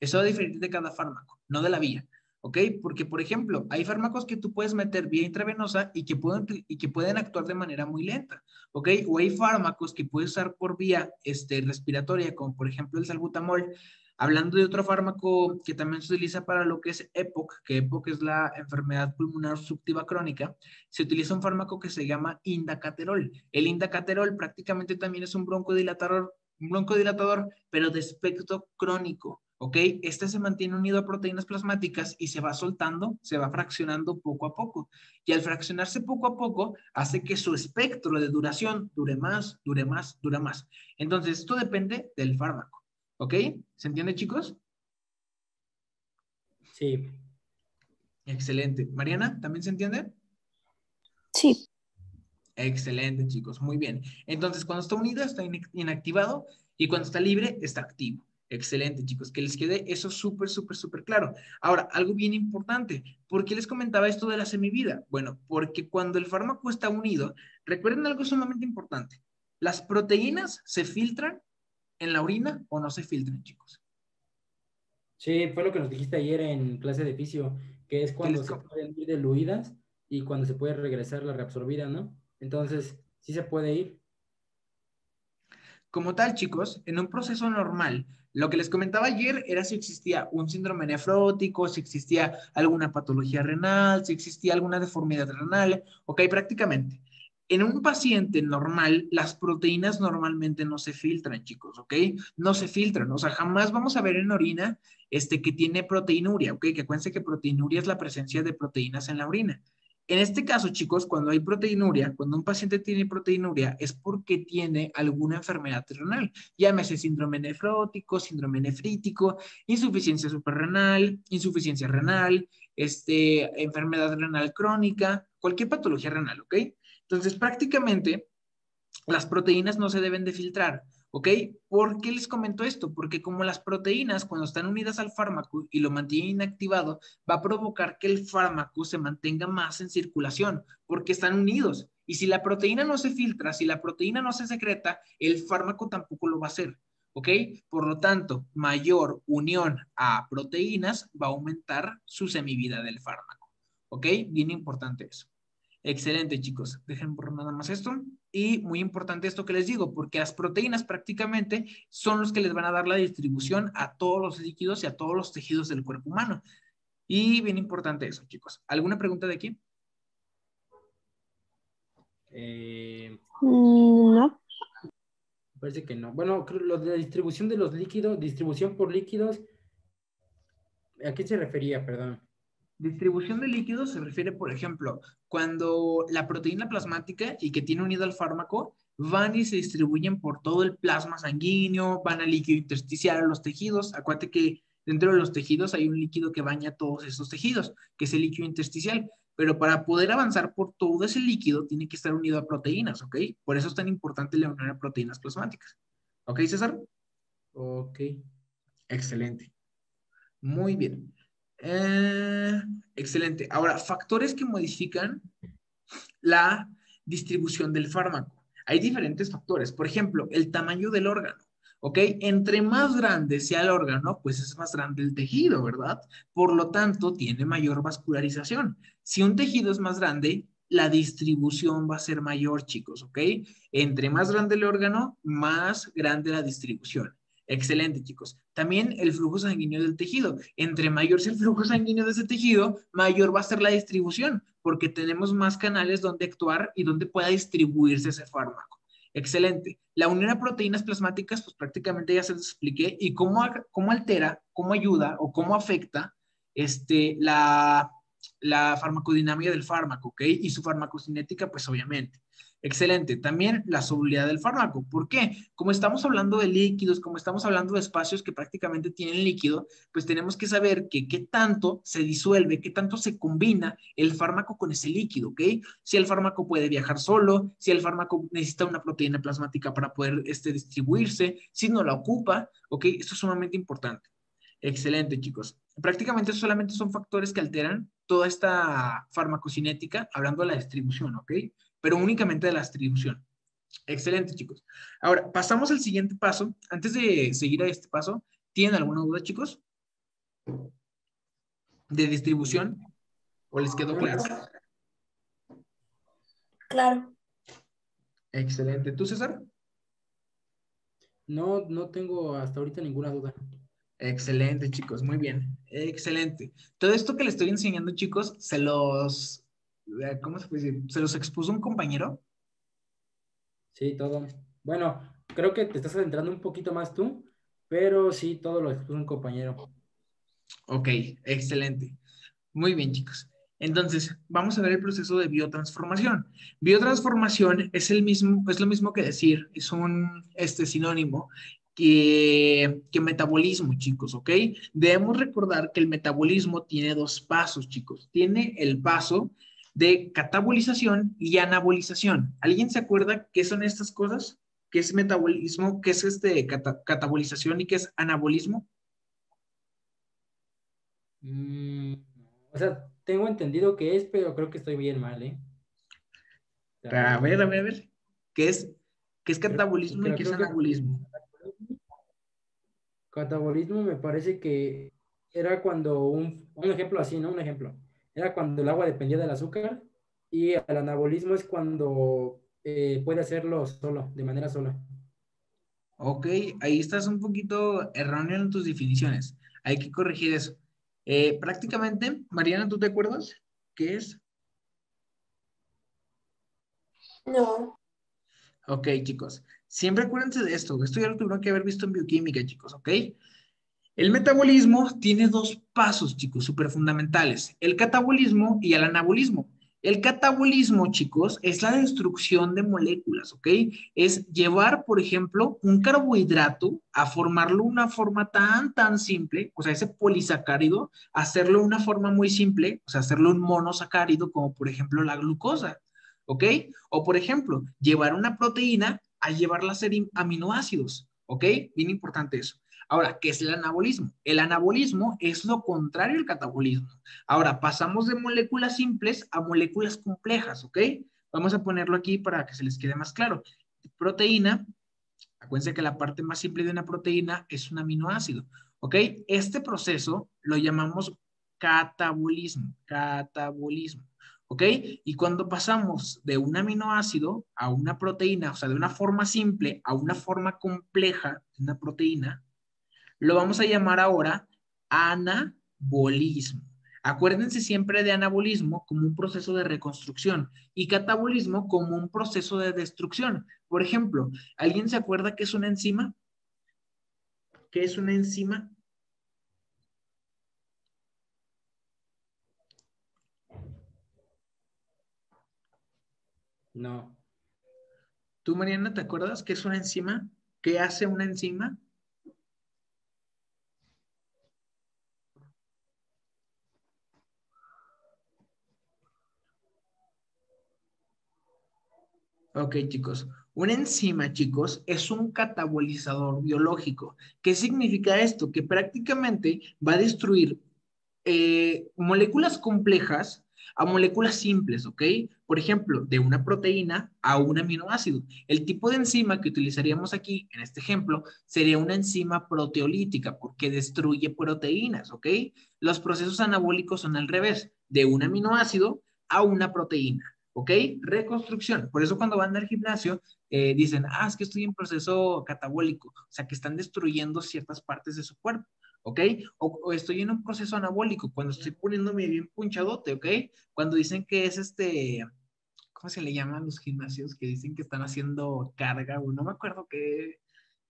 Eso va a diferir de cada fármaco, no de la vía, ¿ok? Porque, por ejemplo, hay fármacos que tú puedes meter vía intravenosa y que pueden, y que pueden actuar de manera muy lenta, ¿ok? O hay fármacos que puedes usar por vía este, respiratoria, como por ejemplo el salbutamol, Hablando de otro fármaco que también se utiliza para lo que es EPOC, que EPOC es la enfermedad pulmonar obstructiva crónica, se utiliza un fármaco que se llama indacaterol. El indacaterol prácticamente también es un broncodilatador, un broncodilatador, pero de espectro crónico. ¿ok? Este se mantiene unido a proteínas plasmáticas y se va soltando, se va fraccionando poco a poco. Y al fraccionarse poco a poco, hace que su espectro de duración dure más, dure más, dure más. Entonces, esto depende del fármaco. ¿Ok? ¿Se entiende, chicos? Sí. Excelente. Mariana, ¿también se entiende? Sí. Excelente, chicos. Muy bien. Entonces, cuando está unido, está inactivado y cuando está libre, está activo. Excelente, chicos. Que les quede eso súper, súper, súper claro. Ahora, algo bien importante. ¿Por qué les comentaba esto de la semivida? Bueno, porque cuando el fármaco está unido, recuerden algo sumamente importante. Las proteínas se filtran en la orina o no se filtren, chicos. Sí, fue lo que nos dijiste ayer en clase de fisio, que es cuando se pueden ir diluidas y cuando se puede regresar la reabsorbida, ¿no? Entonces, sí se puede ir. Como tal, chicos, en un proceso normal, lo que les comentaba ayer era si existía un síndrome nefrótico, si existía alguna patología renal, si existía alguna deformidad renal, ok, prácticamente. En un paciente normal, las proteínas normalmente no se filtran, chicos, ¿ok? No se filtran, o sea, jamás vamos a ver en orina este, que tiene proteinuria, ¿ok? Que acuérdense que proteinuria es la presencia de proteínas en la orina. En este caso, chicos, cuando hay proteinuria, cuando un paciente tiene proteinuria, es porque tiene alguna enfermedad renal. Llámese síndrome nefrótico, síndrome nefrítico, insuficiencia suprarrenal, insuficiencia renal, este, enfermedad renal crónica, cualquier patología renal, ¿ok? Entonces, prácticamente, las proteínas no se deben de filtrar, ¿ok? ¿Por qué les comento esto? Porque como las proteínas, cuando están unidas al fármaco y lo mantienen inactivado, va a provocar que el fármaco se mantenga más en circulación, porque están unidos. Y si la proteína no se filtra, si la proteína no se secreta, el fármaco tampoco lo va a hacer. ¿Ok? Por lo tanto, mayor unión a proteínas va a aumentar su semivida del fármaco. ¿Ok? Bien importante eso. Excelente, chicos. Dejen por nada más esto. Y muy importante esto que les digo, porque las proteínas prácticamente son los que les van a dar la distribución a todos los líquidos y a todos los tejidos del cuerpo humano. Y bien importante eso, chicos. ¿Alguna pregunta de aquí? Eh, Mm, No. parece que no. Bueno, creo lo de la distribución de los líquidos, distribución por líquidos, ¿a qué se refería? Perdón. Distribución de líquidos se refiere, por ejemplo, cuando la proteína plasmática y que tiene unido al fármaco van y se distribuyen por todo el plasma sanguíneo, van al líquido intersticial, a los tejidos. Acuérdate que dentro de los tejidos hay un líquido que baña todos esos tejidos, que es el líquido intersticial. Pero para poder avanzar por todo ese líquido tiene que estar unido a proteínas, ¿ok? Por eso es tan importante la unión a proteínas plasmáticas. ¿Ok, César? Ok. Excelente. Muy bien. Eh, excelente. Ahora, factores que modifican la distribución del fármaco. Hay diferentes factores. Por ejemplo, el tamaño del órgano. ¿Ok? Entre más grande sea el órgano, pues es más grande el tejido, ¿verdad? Por lo tanto, tiene mayor vascularización. Si un tejido es más grande, la distribución va a ser mayor, chicos, ¿ok? Entre más grande el órgano, más grande la distribución. Excelente, chicos. También el flujo sanguíneo del tejido. Entre mayor sea el flujo sanguíneo de ese tejido, mayor va a ser la distribución, porque tenemos más canales donde actuar y donde pueda distribuirse ese fármaco. Excelente. La unión a proteínas plasmáticas, pues prácticamente ya se les expliqué, y cómo, cómo altera, cómo ayuda o cómo afecta este, la, la farmacodinámica del fármaco, ¿ok? Y su farmacocinética, pues obviamente. Excelente. También la solubilidad del fármaco. ¿Por qué? Como estamos hablando de líquidos, como estamos hablando de espacios que prácticamente tienen líquido, pues tenemos que saber que qué tanto se disuelve, qué tanto se combina el fármaco con ese líquido, ¿ok? Si el fármaco puede viajar solo, si el fármaco necesita una proteína plasmática para poder este, distribuirse, si no la ocupa, ¿ok? Esto es sumamente importante. Excelente, chicos. Prácticamente solamente son factores que alteran toda esta farmacocinética, hablando de la distribución, ¿ok? Pero únicamente de la distribución. Excelente, chicos. Ahora, pasamos al siguiente paso. Antes de seguir a este paso, ¿tienen alguna duda, chicos? ¿De distribución? ¿O les quedó claro? Claro. Excelente. ¿Tú, César? No, no tengo hasta ahorita ninguna duda. Excelente, chicos, muy bien. Excelente. Todo esto que les estoy enseñando, chicos, se los, ¿cómo se puede decir? Se los expuso un compañero. Sí, todo. Bueno, creo que te estás adentrando un poquito más tú, pero sí, todo lo expuso un compañero. Ok, excelente. Muy bien, chicos. Entonces, vamos a ver el proceso de biotransformación. Biotransformación es, el mismo, es lo mismo que decir, es un este, sinónimo que, que, metabolismo, chicos, ¿ok? Debemos recordar que el metabolismo tiene dos pasos, chicos. Tiene el paso de catabolización y anabolización. ¿Alguien se acuerda qué son estas cosas? ¿Qué es metabolismo? ¿Qué es este cata catabolización y qué es anabolismo? Mm, o sea, tengo entendido que es, pero creo que estoy bien mal, ¿eh? A ver, a ver, a ver. ¿Qué es, qué es catabolismo creo, y qué es anabolismo? Que... Catabolismo me parece que era cuando un, un ejemplo así, ¿no? Un ejemplo. Era cuando el agua dependía del azúcar y el anabolismo es cuando eh, puede hacerlo solo, de manera sola. Ok, ahí estás un poquito erróneo en tus definiciones. Hay que corregir eso. Eh, prácticamente, Mariana, ¿tú te acuerdas qué es? No. Ok, chicos. Siempre acuérdense de esto. Esto ya lo tuvieron que haber visto en bioquímica, chicos, ¿ok? El metabolismo tiene dos pasos, chicos, súper fundamentales. El catabolismo y el anabolismo. El catabolismo, chicos, es la destrucción de moléculas, ¿ok? Es llevar, por ejemplo, un carbohidrato a formarlo de una forma tan, tan simple, o sea, ese polisacárido, hacerlo de una forma muy simple, o sea, hacerlo un monosacárido, como por ejemplo la glucosa, ¿ok? O por ejemplo, llevar una proteína a llevarla a ser aminoácidos, ¿ok? Bien importante eso. Ahora, ¿qué es el anabolismo? El anabolismo es lo contrario al catabolismo. Ahora, pasamos de moléculas simples a moléculas complejas, ¿ok? Vamos a ponerlo aquí para que se les quede más claro. Proteína, acuérdense que la parte más simple de una proteína es un aminoácido, ¿ok? Este proceso lo llamamos catabolismo, catabolismo. ¿Ok? Y cuando pasamos de un aminoácido a una proteína, o sea, de una forma simple a una forma compleja de una proteína, lo vamos a llamar ahora anabolismo. Acuérdense siempre de anabolismo como un proceso de reconstrucción y catabolismo como un proceso de destrucción. Por ejemplo, ¿alguien se acuerda qué es una enzima? ¿Qué es una enzima? No. ¿Tú, Mariana, te acuerdas qué es una enzima? ¿Qué hace una enzima? Ok, chicos. Una enzima, chicos, es un catabolizador biológico. ¿Qué significa esto? Que prácticamente va a destruir eh, moléculas complejas a moléculas simples, ¿ok? Por ejemplo, de una proteína a un aminoácido. El tipo de enzima que utilizaríamos aquí, en este ejemplo, sería una enzima proteolítica porque destruye proteínas, ¿ok? Los procesos anabólicos son al revés, de un aminoácido a una proteína. ¿Ok? Reconstrucción. Por eso cuando van al gimnasio eh, dicen, ah, es que estoy en proceso catabólico, o sea, que están destruyendo ciertas partes de su cuerpo. ¿ok? O, estoy en un proceso anabólico, cuando estoy poniéndome bien punchadote, ¿ok? Cuando dicen que es este, ¿cómo se le llaman los gimnasios? Que dicen que están haciendo carga, o no me acuerdo qué,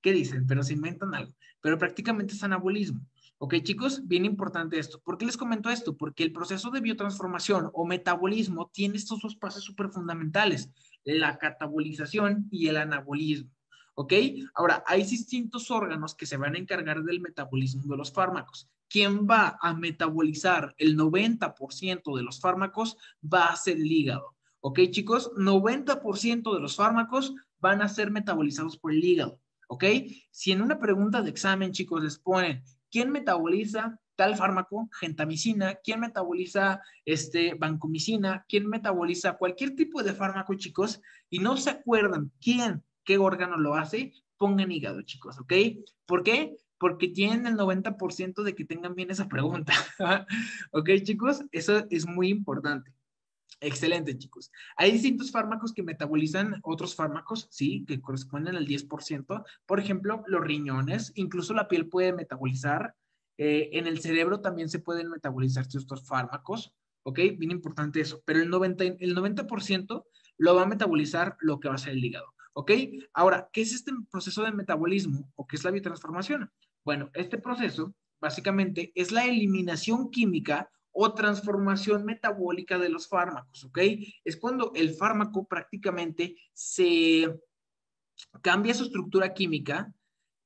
qué dicen, pero se inventan algo. Pero prácticamente es anabolismo. Ok, chicos, bien importante esto. ¿Por qué les comento esto? Porque el proceso de biotransformación o metabolismo tiene estos dos pasos súper fundamentales, la catabolización y el anabolismo. ¿Ok? Ahora, hay distintos órganos que se van a encargar del metabolismo de los fármacos. ¿Quién va a metabolizar el 90% de los fármacos? Va a ser el hígado. ¿Ok, chicos? 90% de los fármacos van a ser metabolizados por el hígado. ¿Ok? Si en una pregunta de examen, chicos, les ponen, ¿quién metaboliza tal fármaco, gentamicina, quién metaboliza este vancomicina, quién metaboliza cualquier tipo de fármaco, chicos, y no se acuerdan quién qué órgano lo hace, pongan hígado, chicos, ¿ok? ¿Por qué? Porque tienen el 90% de que tengan bien esa pregunta. [laughs] ¿Ok, chicos? Eso es muy importante. Excelente, chicos. Hay distintos fármacos que metabolizan otros fármacos, sí, que corresponden al 10%. Por ejemplo, los riñones, incluso la piel puede metabolizar. Eh, en el cerebro también se pueden metabolizar estos fármacos, ¿ok? Bien importante eso. Pero el 90%, el 90 lo va a metabolizar lo que va a ser el hígado. ¿Ok? Ahora, ¿qué es este proceso de metabolismo o qué es la biotransformación? Bueno, este proceso básicamente es la eliminación química o transformación metabólica de los fármacos, ¿ok? Es cuando el fármaco prácticamente se cambia su estructura química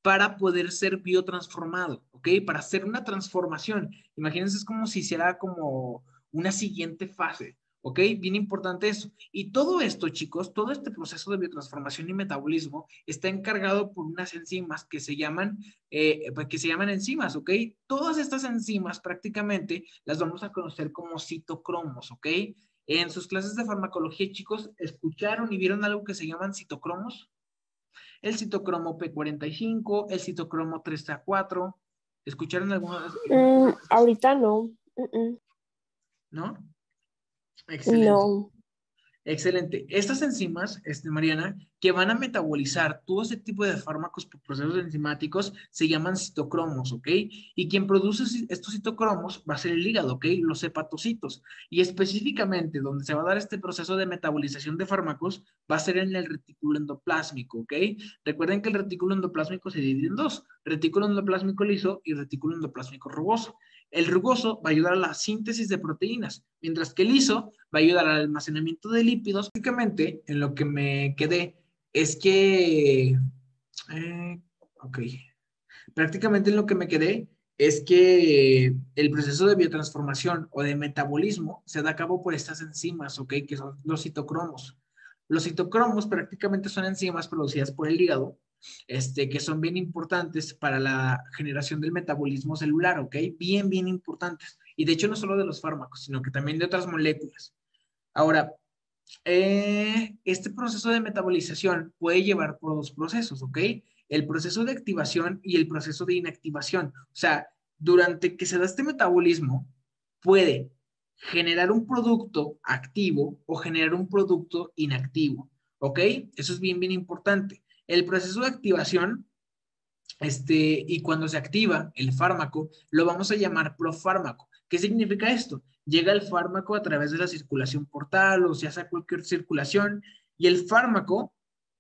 para poder ser biotransformado, ¿ok? Para hacer una transformación. Imagínense, es como si hiciera como una siguiente fase. ¿Ok? Bien importante eso. Y todo esto, chicos, todo este proceso de biotransformación y metabolismo está encargado por unas enzimas que se llaman, eh, pues, que se llaman enzimas, ¿ok? Todas estas enzimas prácticamente las vamos a conocer como citocromos, ¿ok? En sus clases de farmacología, chicos, ¿escucharon y vieron algo que se llaman citocromos? El citocromo P45, el citocromo 3A4. ¿Escucharon alguna? Mm, ahorita no. ¿No? Excelente. No. Excelente. Estas enzimas, este, Mariana, que van a metabolizar todo ese tipo de fármacos por procesos enzimáticos, se llaman citocromos, ¿ok? Y quien produce estos citocromos va a ser el hígado, ¿ok? Los hepatocitos. Y específicamente donde se va a dar este proceso de metabolización de fármacos va a ser en el retículo endoplásmico, ¿ok? Recuerden que el retículo endoplásmico se divide en dos, retículo endoplásmico liso y retículo endoplásmico rugoso. El rugoso va a ayudar a la síntesis de proteínas, mientras que el liso va a ayudar al almacenamiento de lípidos. En lo que me quedé es que, eh, ok, prácticamente en lo que me quedé es que el proceso de biotransformación o de metabolismo se da a cabo por estas enzimas, ¿ok? Que son los citocromos. Los citocromos prácticamente son enzimas producidas por el hígado este, que son bien importantes para la generación del metabolismo celular, ¿ok? Bien, bien importantes. Y de hecho no solo de los fármacos, sino que también de otras moléculas. Ahora, eh, este proceso de metabolización puede llevar por dos procesos, ¿ok? El proceso de activación y el proceso de inactivación. O sea, durante que se da este metabolismo, puede generar un producto activo o generar un producto inactivo. ¿Ok? Eso es bien, bien importante. El proceso de activación, este, y cuando se activa el fármaco, lo vamos a llamar profármaco. ¿Qué significa esto? Llega el fármaco a través de la circulación portal o se hace cualquier circulación y el fármaco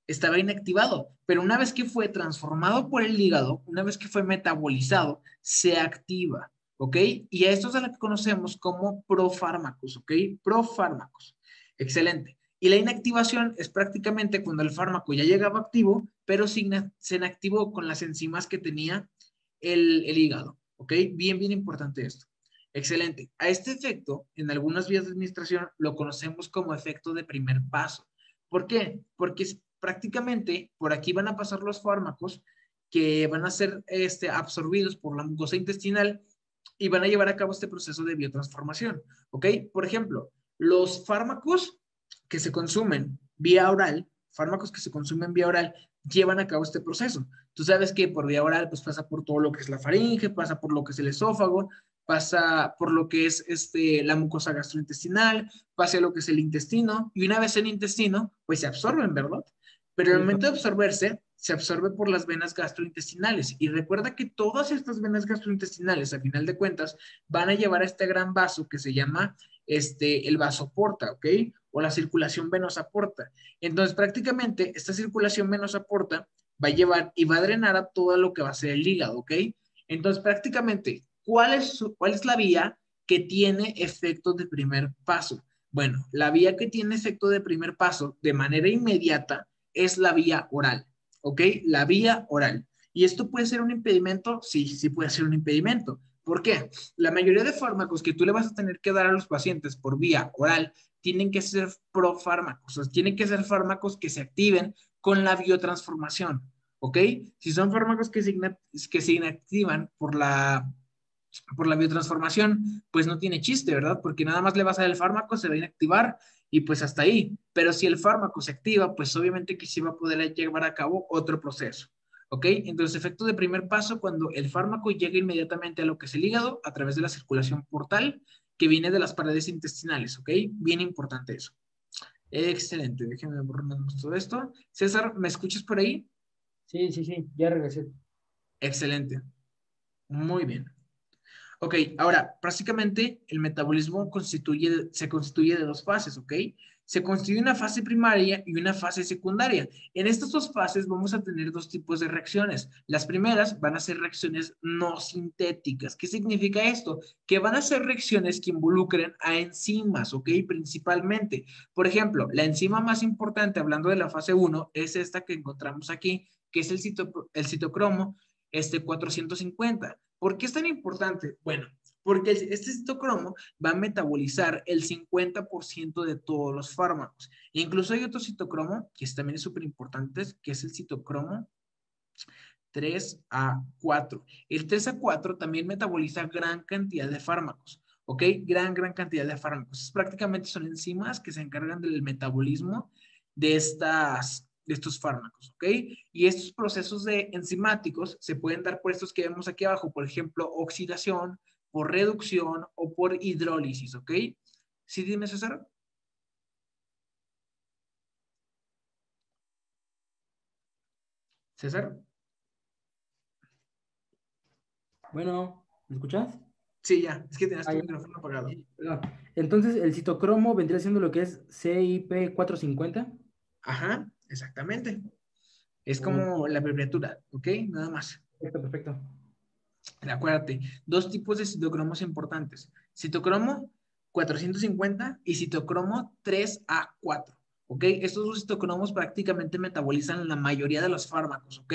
estaba inactivado, pero una vez que fue transformado por el hígado, una vez que fue metabolizado, se activa. ¿ok? Y a estos es a lo que conocemos como profármacos, ¿ok? Profármacos. Excelente. Y la inactivación es prácticamente cuando el fármaco ya llegaba activo, pero se inactivó con las enzimas que tenía el, el hígado, ¿ok? Bien, bien importante esto. Excelente. A este efecto, en algunas vías de administración, lo conocemos como efecto de primer paso. ¿Por qué? Porque prácticamente por aquí van a pasar los fármacos que van a ser este, absorbidos por la mucosa intestinal y van a llevar a cabo este proceso de biotransformación. ¿Ok? Por ejemplo, los fármacos que se consumen vía oral, fármacos que se consumen vía oral, llevan a cabo este proceso. Tú sabes que por vía oral, pues pasa por todo lo que es la faringe, pasa por lo que es el esófago, pasa por lo que es este, la mucosa gastrointestinal, pasa lo que es el intestino, y una vez en el intestino, pues se absorben, ¿verdad? Pero al momento de absorberse, se absorbe por las venas gastrointestinales. Y recuerda que todas estas venas gastrointestinales, a final de cuentas, van a llevar a este gran vaso que se llama este, el vasoporta, ¿ok? O la circulación venosa porta. Entonces, prácticamente, esta circulación venosa porta va a llevar y va a drenar a todo lo que va a ser el hígado, ¿ok? Entonces, prácticamente, ¿cuál es, cuál es la vía que tiene efecto de primer paso? Bueno, la vía que tiene efecto de primer paso de manera inmediata es la vía oral. ¿ok? La vía oral. ¿Y esto puede ser un impedimento? Sí, sí puede ser un impedimento. ¿Por qué? La mayoría de fármacos que tú le vas a tener que dar a los pacientes por vía oral tienen que ser profármacos, o sea, tienen que ser fármacos que se activen con la biotransformación, ¿ok? Si son fármacos que se, inactivan por la, por la biotransformación, pues no tiene chiste, ¿verdad? Porque nada más le vas a dar el fármaco, se va a inactivar y pues hasta ahí. Pero si el fármaco se activa, pues obviamente que sí va a poder llevar a cabo otro proceso. ¿Ok? Entonces, efecto de primer paso, cuando el fármaco llega inmediatamente a lo que es el hígado a través de la circulación portal que viene de las paredes intestinales. ¿Ok? Bien importante eso. Excelente. Déjenme borrar todo esto. César, ¿me escuchas por ahí? Sí, sí, sí. Ya regresé. Excelente. Muy bien. Ok, ahora, prácticamente el metabolismo constituye, se constituye de dos fases, ¿ok? Se constituye una fase primaria y una fase secundaria. En estas dos fases vamos a tener dos tipos de reacciones. Las primeras van a ser reacciones no sintéticas. ¿Qué significa esto? Que van a ser reacciones que involucren a enzimas, ¿ok? Principalmente. Por ejemplo, la enzima más importante, hablando de la fase 1, es esta que encontramos aquí, que es el, el citocromo este 450. ¿Por qué es tan importante? Bueno, porque este citocromo va a metabolizar el 50% de todos los fármacos. E incluso hay otro citocromo que también es súper importante, que es el citocromo 3A4. El 3A4 también metaboliza gran cantidad de fármacos, ¿ok? Gran, gran cantidad de fármacos. Prácticamente son enzimas que se encargan del metabolismo de estas de estos fármacos, ¿ok? Y estos procesos de enzimáticos se pueden dar por estos que vemos aquí abajo, por ejemplo, oxidación, por reducción o por hidrólisis, ¿ok? ¿Sí dime, César? César. Bueno, ¿me escuchas? Sí, ya, es que tenías tu micrófono apagado. Entonces, el citocromo vendría siendo lo que es CIP450. Ajá, exactamente. Es como la abreviatura, ¿ok? Nada más. Perfecto, perfecto. Acuérdate, dos tipos de citocromos importantes. Citocromo 450 y citocromo 3A4. ¿Ok? Estos dos citocromos prácticamente metabolizan la mayoría de los fármacos. ¿Ok?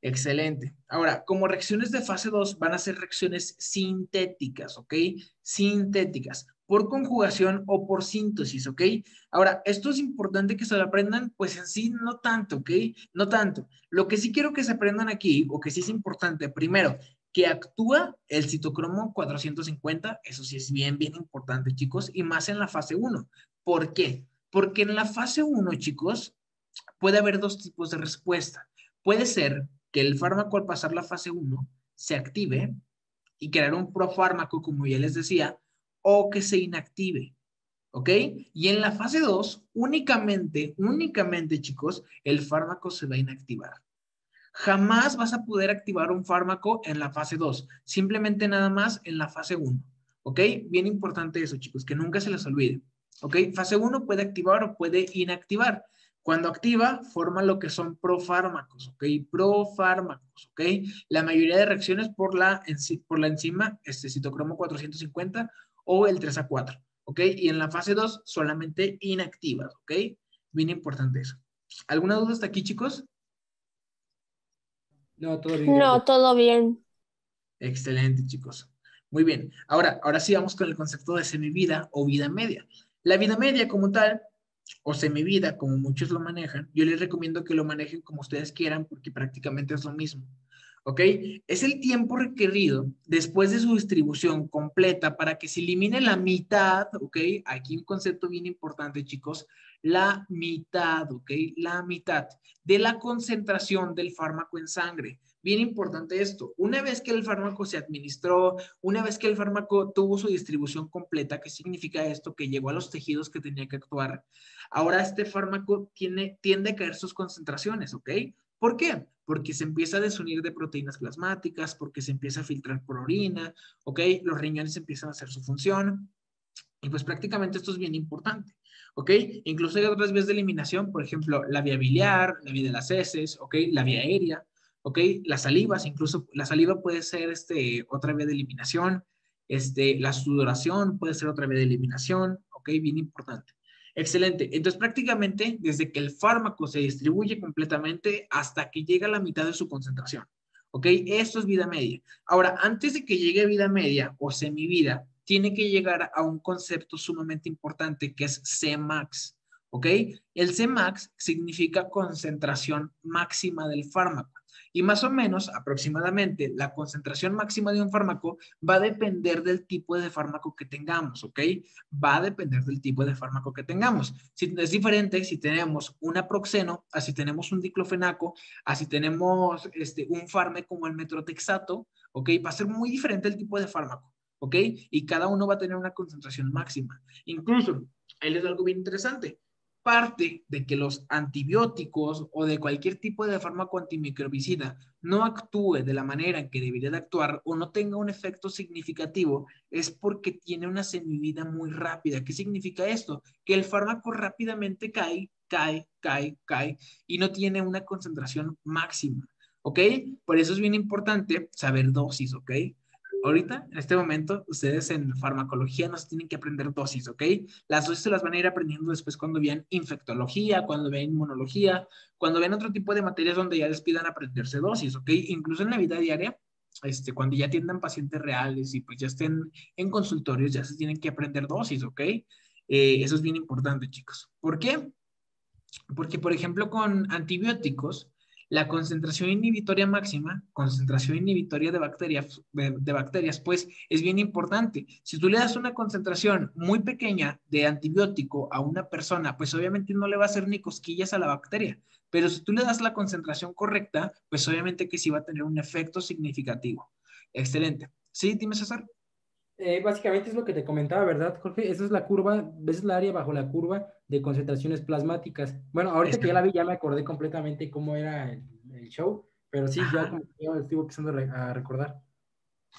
Excelente. Ahora, como reacciones de fase 2 van a ser reacciones sintéticas. ¿Ok? Sintéticas por conjugación o por síntesis, ¿ok? Ahora, esto es importante que se lo aprendan, pues en sí no tanto, ¿ok? No tanto. Lo que sí quiero que se aprendan aquí, o que sí es importante, primero, que actúa el citocromo 450, eso sí es bien, bien importante, chicos, y más en la fase 1. ¿Por qué? Porque en la fase 1, chicos, puede haber dos tipos de respuesta. Puede ser que el fármaco al pasar la fase 1 se active y crear un profármaco, como ya les decía, o que se inactive. ¿Ok? Y en la fase 2, únicamente, únicamente, chicos, el fármaco se va a inactivar. Jamás vas a poder activar un fármaco en la fase 2, simplemente nada más en la fase 1. ¿Ok? Bien importante eso, chicos, que nunca se les olvide. ¿Ok? Fase 1 puede activar o puede inactivar. Cuando activa, forma lo que son profármacos, ¿ok? Profármacos, ¿ok? La mayoría de reacciones por la, enzima este, citocromo 450 o el 3 a 4, ¿ok? Y en la fase 2 solamente inactivas, ¿ok? Bien importante eso. ¿Alguna duda hasta aquí, chicos? No, todo bien. No, todo bien. Excelente, chicos. Muy bien. Ahora, ahora sí vamos con el concepto de semivida o vida media. La vida media como tal o semivida, como muchos lo manejan, yo les recomiendo que lo manejen como ustedes quieran porque prácticamente es lo mismo. ¿Ok? Es el tiempo requerido después de su distribución completa para que se elimine la mitad, ¿ok? Aquí un concepto bien importante, chicos, la mitad, ¿ok? La mitad de la concentración del fármaco en sangre. Bien importante esto, una vez que el fármaco se administró, una vez que el fármaco tuvo su distribución completa, ¿qué significa esto? Que llegó a los tejidos que tenía que actuar. Ahora este fármaco tiene, tiende a caer sus concentraciones, ¿ok? ¿Por qué? Porque se empieza a desunir de proteínas plasmáticas, porque se empieza a filtrar por orina, ¿ok? Los riñones empiezan a hacer su función. Y pues prácticamente esto es bien importante, ¿ok? Incluso hay otras vías de eliminación, por ejemplo, la vía biliar, la vía de las heces, ¿ok? La vía aérea, ¿ok? Las salivas, incluso la saliva puede ser este, otra vía de eliminación, este, la sudoración puede ser otra vía de eliminación, ¿ok? Bien importante. Excelente. Entonces, prácticamente desde que el fármaco se distribuye completamente hasta que llega a la mitad de su concentración. ¿Ok? Esto es vida media. Ahora, antes de que llegue vida media o semivida, tiene que llegar a un concepto sumamente importante que es Cmax. ¿Ok? El Cmax significa concentración máxima del fármaco. Y más o menos, aproximadamente, la concentración máxima de un fármaco va a depender del tipo de fármaco que tengamos, ¿ok? Va a depender del tipo de fármaco que tengamos. Si, es diferente si tenemos un aproxeno, así tenemos un diclofenaco, así tenemos este, un fármaco como el metrotexato, ¿ok? Va a ser muy diferente el tipo de fármaco, ¿ok? Y cada uno va a tener una concentración máxima. Incluso, ahí les algo bien interesante parte de que los antibióticos o de cualquier tipo de fármaco antimicrobicida no actúe de la manera en que debería de actuar o no tenga un efecto significativo es porque tiene una semivida muy rápida. ¿Qué significa esto? Que el fármaco rápidamente cae, cae, cae, cae y no tiene una concentración máxima. ¿Ok? Por eso es bien importante saber dosis, ¿ok? Ahorita, en este momento, ustedes en farmacología no se tienen que aprender dosis, ¿ok? Las dosis se las van a ir aprendiendo después cuando vean infectología, cuando vean inmunología, cuando vean otro tipo de materias donde ya les pidan aprenderse dosis, ¿ok? Incluso en la vida diaria, este, cuando ya atiendan pacientes reales y pues ya estén en consultorios, ya se tienen que aprender dosis, ¿ok? Eh, eso es bien importante, chicos. ¿Por qué? Porque, por ejemplo, con antibióticos, la concentración inhibitoria máxima, concentración inhibitoria de bacterias, de, bacterias, pues es bien importante. Si tú le das una concentración muy pequeña de antibiótico a una persona, pues obviamente no le va a hacer ni cosquillas a la bacteria. Pero si tú le das la concentración correcta, pues obviamente que sí va a tener un efecto significativo. Excelente. Sí, dime César. Eh, básicamente es lo que te comentaba, ¿verdad, Jorge? Esa es la curva, ves la área bajo la curva de concentraciones plasmáticas. Bueno, ahorita que ya la vi, ya me acordé completamente cómo era el, show, pero sí, ya como estuve empezando a recordar.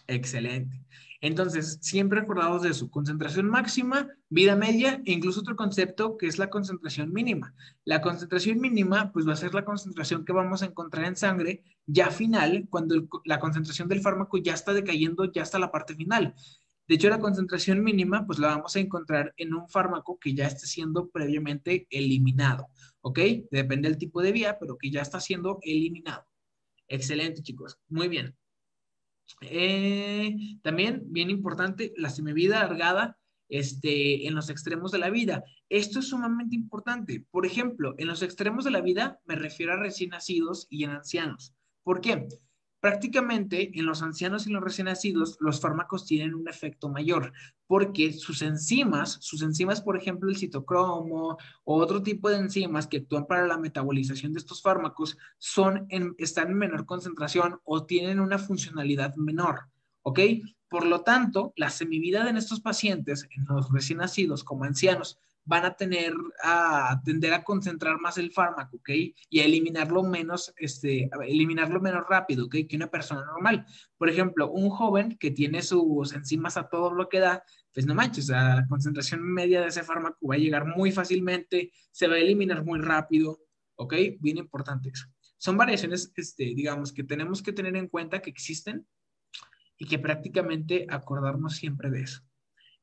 Excelente. Entonces, siempre recordados de su concentración máxima, vida media e incluso otro concepto que es la concentración mínima. La concentración mínima, pues va a ser la concentración que vamos a encontrar en sangre ya final, cuando la concentración del fármaco ya está decayendo, ya está la parte final. De hecho, la concentración mínima, pues la vamos a encontrar en un fármaco que ya esté siendo previamente eliminado, ¿ok? Depende del tipo de vía, pero que ya está siendo eliminado. Excelente, chicos. Muy bien. Eh, también, bien importante, la semivida alargada este, en los extremos de la vida. Esto es sumamente importante. Por ejemplo, en los extremos de la vida me refiero a recién nacidos y en ancianos. ¿Por qué? Prácticamente en los ancianos y los recién nacidos los fármacos tienen un efecto mayor porque sus enzimas, sus enzimas, por ejemplo, el citocromo o otro tipo de enzimas que actúan para la metabolización de estos fármacos, son en, están en menor concentración o tienen una funcionalidad menor. ¿Ok? Por lo tanto, la semivida en estos pacientes, en los recién nacidos como ancianos, van a tener a tender a concentrar más el fármaco, ¿ok? Y a eliminarlo menos, este, eliminarlo menos rápido, ¿ok? Que una persona normal. Por ejemplo, un joven que tiene sus enzimas a todo lo que da, pues no manches, la concentración media de ese fármaco va a llegar muy fácilmente, se va a eliminar muy rápido, ¿ok? Bien importante eso. Son variaciones, este, digamos, que tenemos que tener en cuenta que existen y que prácticamente acordarnos siempre de eso.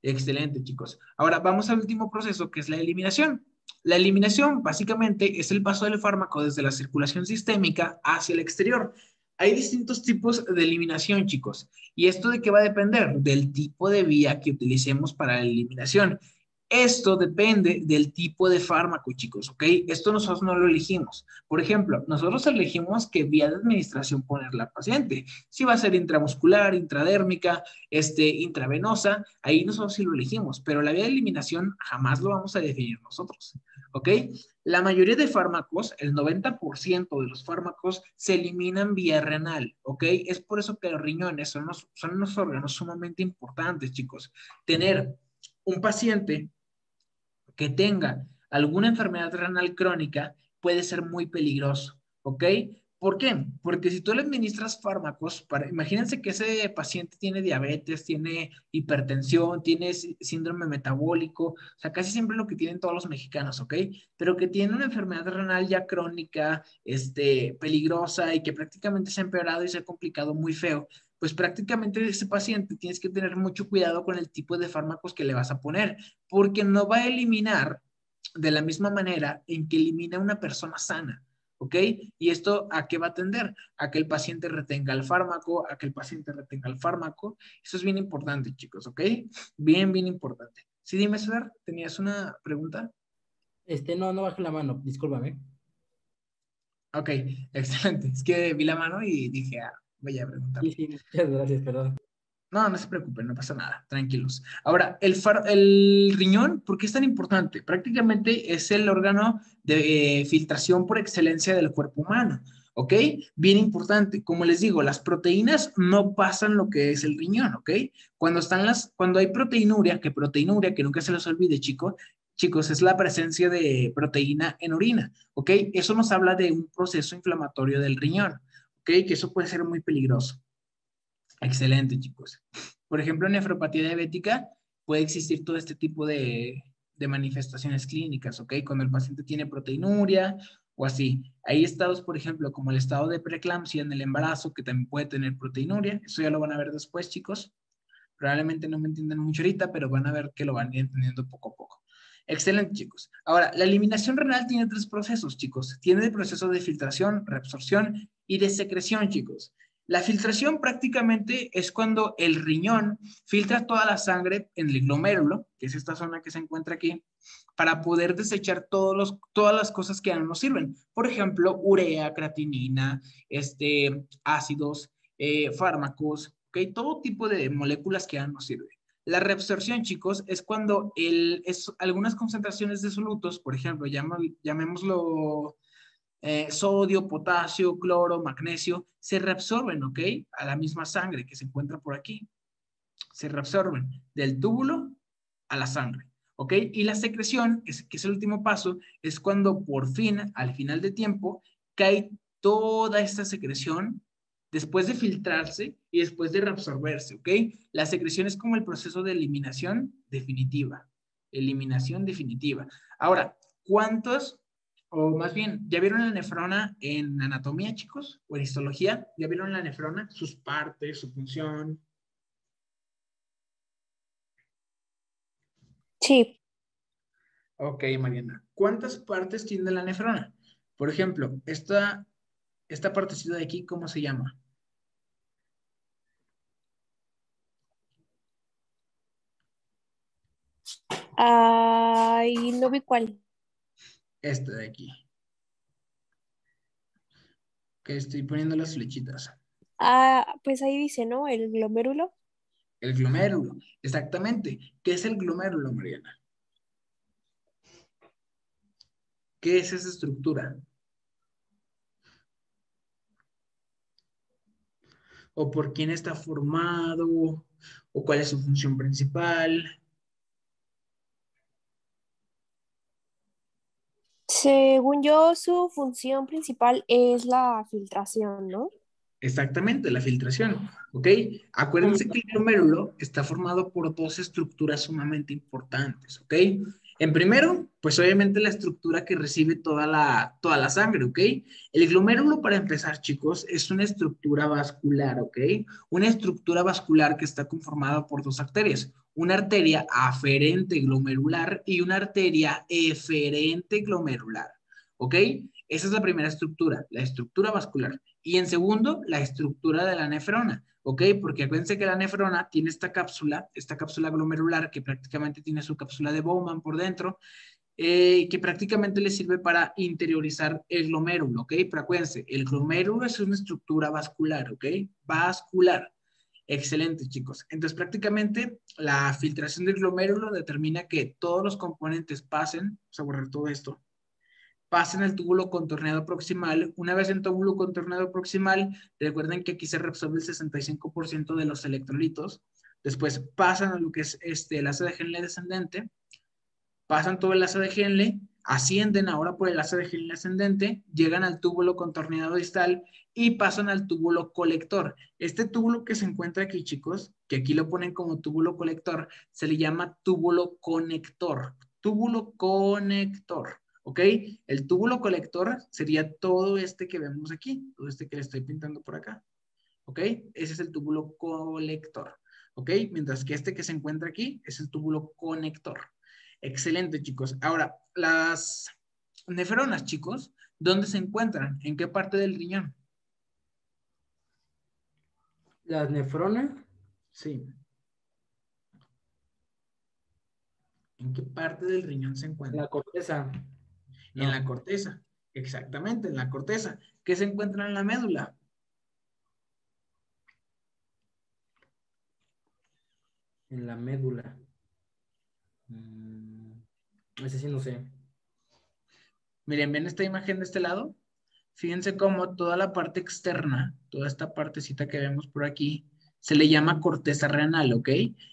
Excelente, chicos. Ahora vamos al último proceso, que es la eliminación. La eliminación básicamente es el paso del fármaco desde la circulación sistémica hacia el exterior. Hay distintos tipos de eliminación, chicos. ¿Y esto de qué va a depender? Del tipo de vía que utilicemos para la eliminación. Esto depende del tipo de fármaco, chicos, ¿ok? Esto nosotros no lo elegimos. Por ejemplo, nosotros elegimos qué vía de administración ponerle al paciente. Si va a ser intramuscular, intradérmica, este, intravenosa, ahí nosotros sí lo elegimos, pero la vía de eliminación jamás lo vamos a definir nosotros, ¿ok? La mayoría de fármacos, el 90% de los fármacos se eliminan vía renal, ¿ok? Es por eso que los riñones son son unos órganos sumamente importantes, chicos. Tener un paciente que tenga alguna enfermedad renal crónica puede ser muy peligroso, ¿ok? ¿Por qué? Porque si tú le administras fármacos, imagínense que ese paciente tiene diabetes, tiene hipertensión, tiene síndrome metabólico, o sea, casi siempre lo que tienen todos los mexicanos, ¿ok? Pero que tiene una enfermedad renal ya crónica, este, peligrosa y que prácticamente se ha empeorado y se ha complicado muy feo, pues prácticamente ese paciente tienes que tener mucho cuidado con el tipo de fármacos que le vas a poner, porque no va a eliminar de la misma manera en que elimina una persona sana. ¿Ok? ¿Y esto a qué va a tender? A que el paciente retenga el fármaco, a que el paciente retenga el fármaco. Eso es bien importante, chicos, ¿ok? Bien, bien importante. Sí, dime, César, ¿tenías una pregunta? Este, no, no baje la mano, discúlpame. Ok, [laughs] excelente. Es que vi la mano y dije, ah, voy a preguntar. Sí, sí, muchas gracias, perdón. No, no se preocupen, no pasa nada, tranquilos. Ahora, el, el riñón, ¿por qué es tan importante? Prácticamente es el órgano de eh, filtración por excelencia del cuerpo humano, ¿ok? Bien importante, como les digo, las proteínas no pasan lo que es el riñón, ¿ok? Cuando están las, cuando hay proteinuria, que proteinuria, que nunca se les olvide, chicos, chicos, es la presencia de proteína en orina, ¿ok? Eso nos habla de un proceso inflamatorio del riñón. Que eso puede ser muy peligroso. Excelente, chicos. Por ejemplo, en nefropatía diabética puede existir todo este tipo de, manifestaciones clínicas, ¿ok? Cuando el paciente tiene proteinuria o así. Hay estados, por ejemplo, como el estado de preeclampsia en el embarazo, que también puede tener proteinuria. Eso ya lo van a ver después, chicos. Probablemente no me entiendan mucho ahorita, pero van a ver que lo van entendiendo poco a poco. Excelente, chicos. Ahora, la eliminación renal tiene tres procesos, chicos. Tiene el proceso de filtración, reabsorción y de secreción, chicos. La filtración prácticamente es cuando el riñón filtra toda la sangre en el glomérulo, que es esta zona que se encuentra aquí, para poder desechar todos los, todas las cosas que ya no nos sirven. Por ejemplo, urea, creatinina, este, ácidos, eh, fármacos, ¿okay? todo tipo de moléculas que ya no sirven. La reabsorción, chicos, es cuando el, es, algunas concentraciones de solutos, por ejemplo, llamémoslo eh, sodio, potasio, cloro, magnesio, se reabsorben, ¿ok? A la misma sangre que se encuentra por aquí. Se reabsorben del túbulo a la sangre, ¿ok? Y la secreción, que es el último paso, es cuando por fin, al final de tiempo, cae toda esta secreción después de filtrarse y después de reabsorberse, ¿ok? La secreción es como el proceso de eliminación definitiva. Eliminación definitiva. Ahora, ¿cuántos, o más bien, ya vieron la nefrona en anatomía, chicos? ¿O en histología? ¿Ya vieron la nefrona? Sus partes, su función. Sí. Ok, Mariana. ¿Cuántas partes tiene la nefrona? Por ejemplo, esta, esta partecita de aquí, ¿cómo se llama? Ay, no vi cuál. Este de aquí. Que estoy poniendo las flechitas. Ah, pues ahí dice, ¿no? El glomérulo. El glomérulo, exactamente. ¿Qué es el glomérulo, Mariana? ¿Qué es esa estructura? o por quién está formado o cuál es su función principal. Según yo, su función principal es la filtración, ¿no? Exactamente, la filtración, ¿ok? Acuérdense que el glomérulo está formado por dos estructuras sumamente importantes, ¿ok? En primero, pues obviamente la estructura que recibe toda la, toda la sangre, ¿ok? El glomérulo, para empezar, chicos, es una estructura vascular, ¿ok? Una estructura vascular que está conformada por dos arterias, una arteria aferente glomerular y una arteria eferente glomerular, ¿ok? Esa es la primera estructura, la estructura vascular. Y en segundo, la estructura de la nefrona. ¿ok? Porque acuérdense que la nefrona tiene esta cápsula, esta cápsula glomerular que prácticamente tiene su cápsula de Bowman por dentro, eh, que prácticamente le sirve para interiorizar el glomérulo, ¿ok? Pero acuérdense, el glomérulo es una estructura vascular, ¿ok? Vascular. Excelente, chicos. Entonces, prácticamente la filtración del glomérulo determina que todos los componentes pasen, vamos a borrar todo esto, pasen al túbulo contorneado proximal. Una vez en túbulo contorneado proximal, recuerden que aquí se reabsorbe el 65% de los electrolitos. Después pasan a lo que es este, el asa de Henle descendente, pasan todo el asa de Henle, ascienden ahora por el asa de Henle ascendente, llegan al túbulo contorneado distal y pasan al túbulo colector. Este túbulo que se encuentra aquí, chicos, que aquí lo ponen como túbulo colector, se le llama túbulo conector. Túbulo conector. ¿ok? El túbulo colector sería todo este que vemos aquí, todo este que le estoy pintando por acá, ¿ok? Ese es el túbulo colector, ¿ok? Mientras que este que se encuentra aquí es el túbulo conector. Excelente, chicos. Ahora, las nefronas, chicos, ¿dónde se encuentran? ¿En qué parte del riñón? ¿Las nefronas? Sí. ¿En qué parte del riñón se encuentra? La corteza. En la corteza, exactamente, en la corteza. ¿Qué se encuentra en la médula? En la médula. No sé. Miren, ven esta imagen de este lado. Fíjense cómo toda la parte externa, toda esta partecita que vemos por aquí, se le llama corteza renal, ¿ok?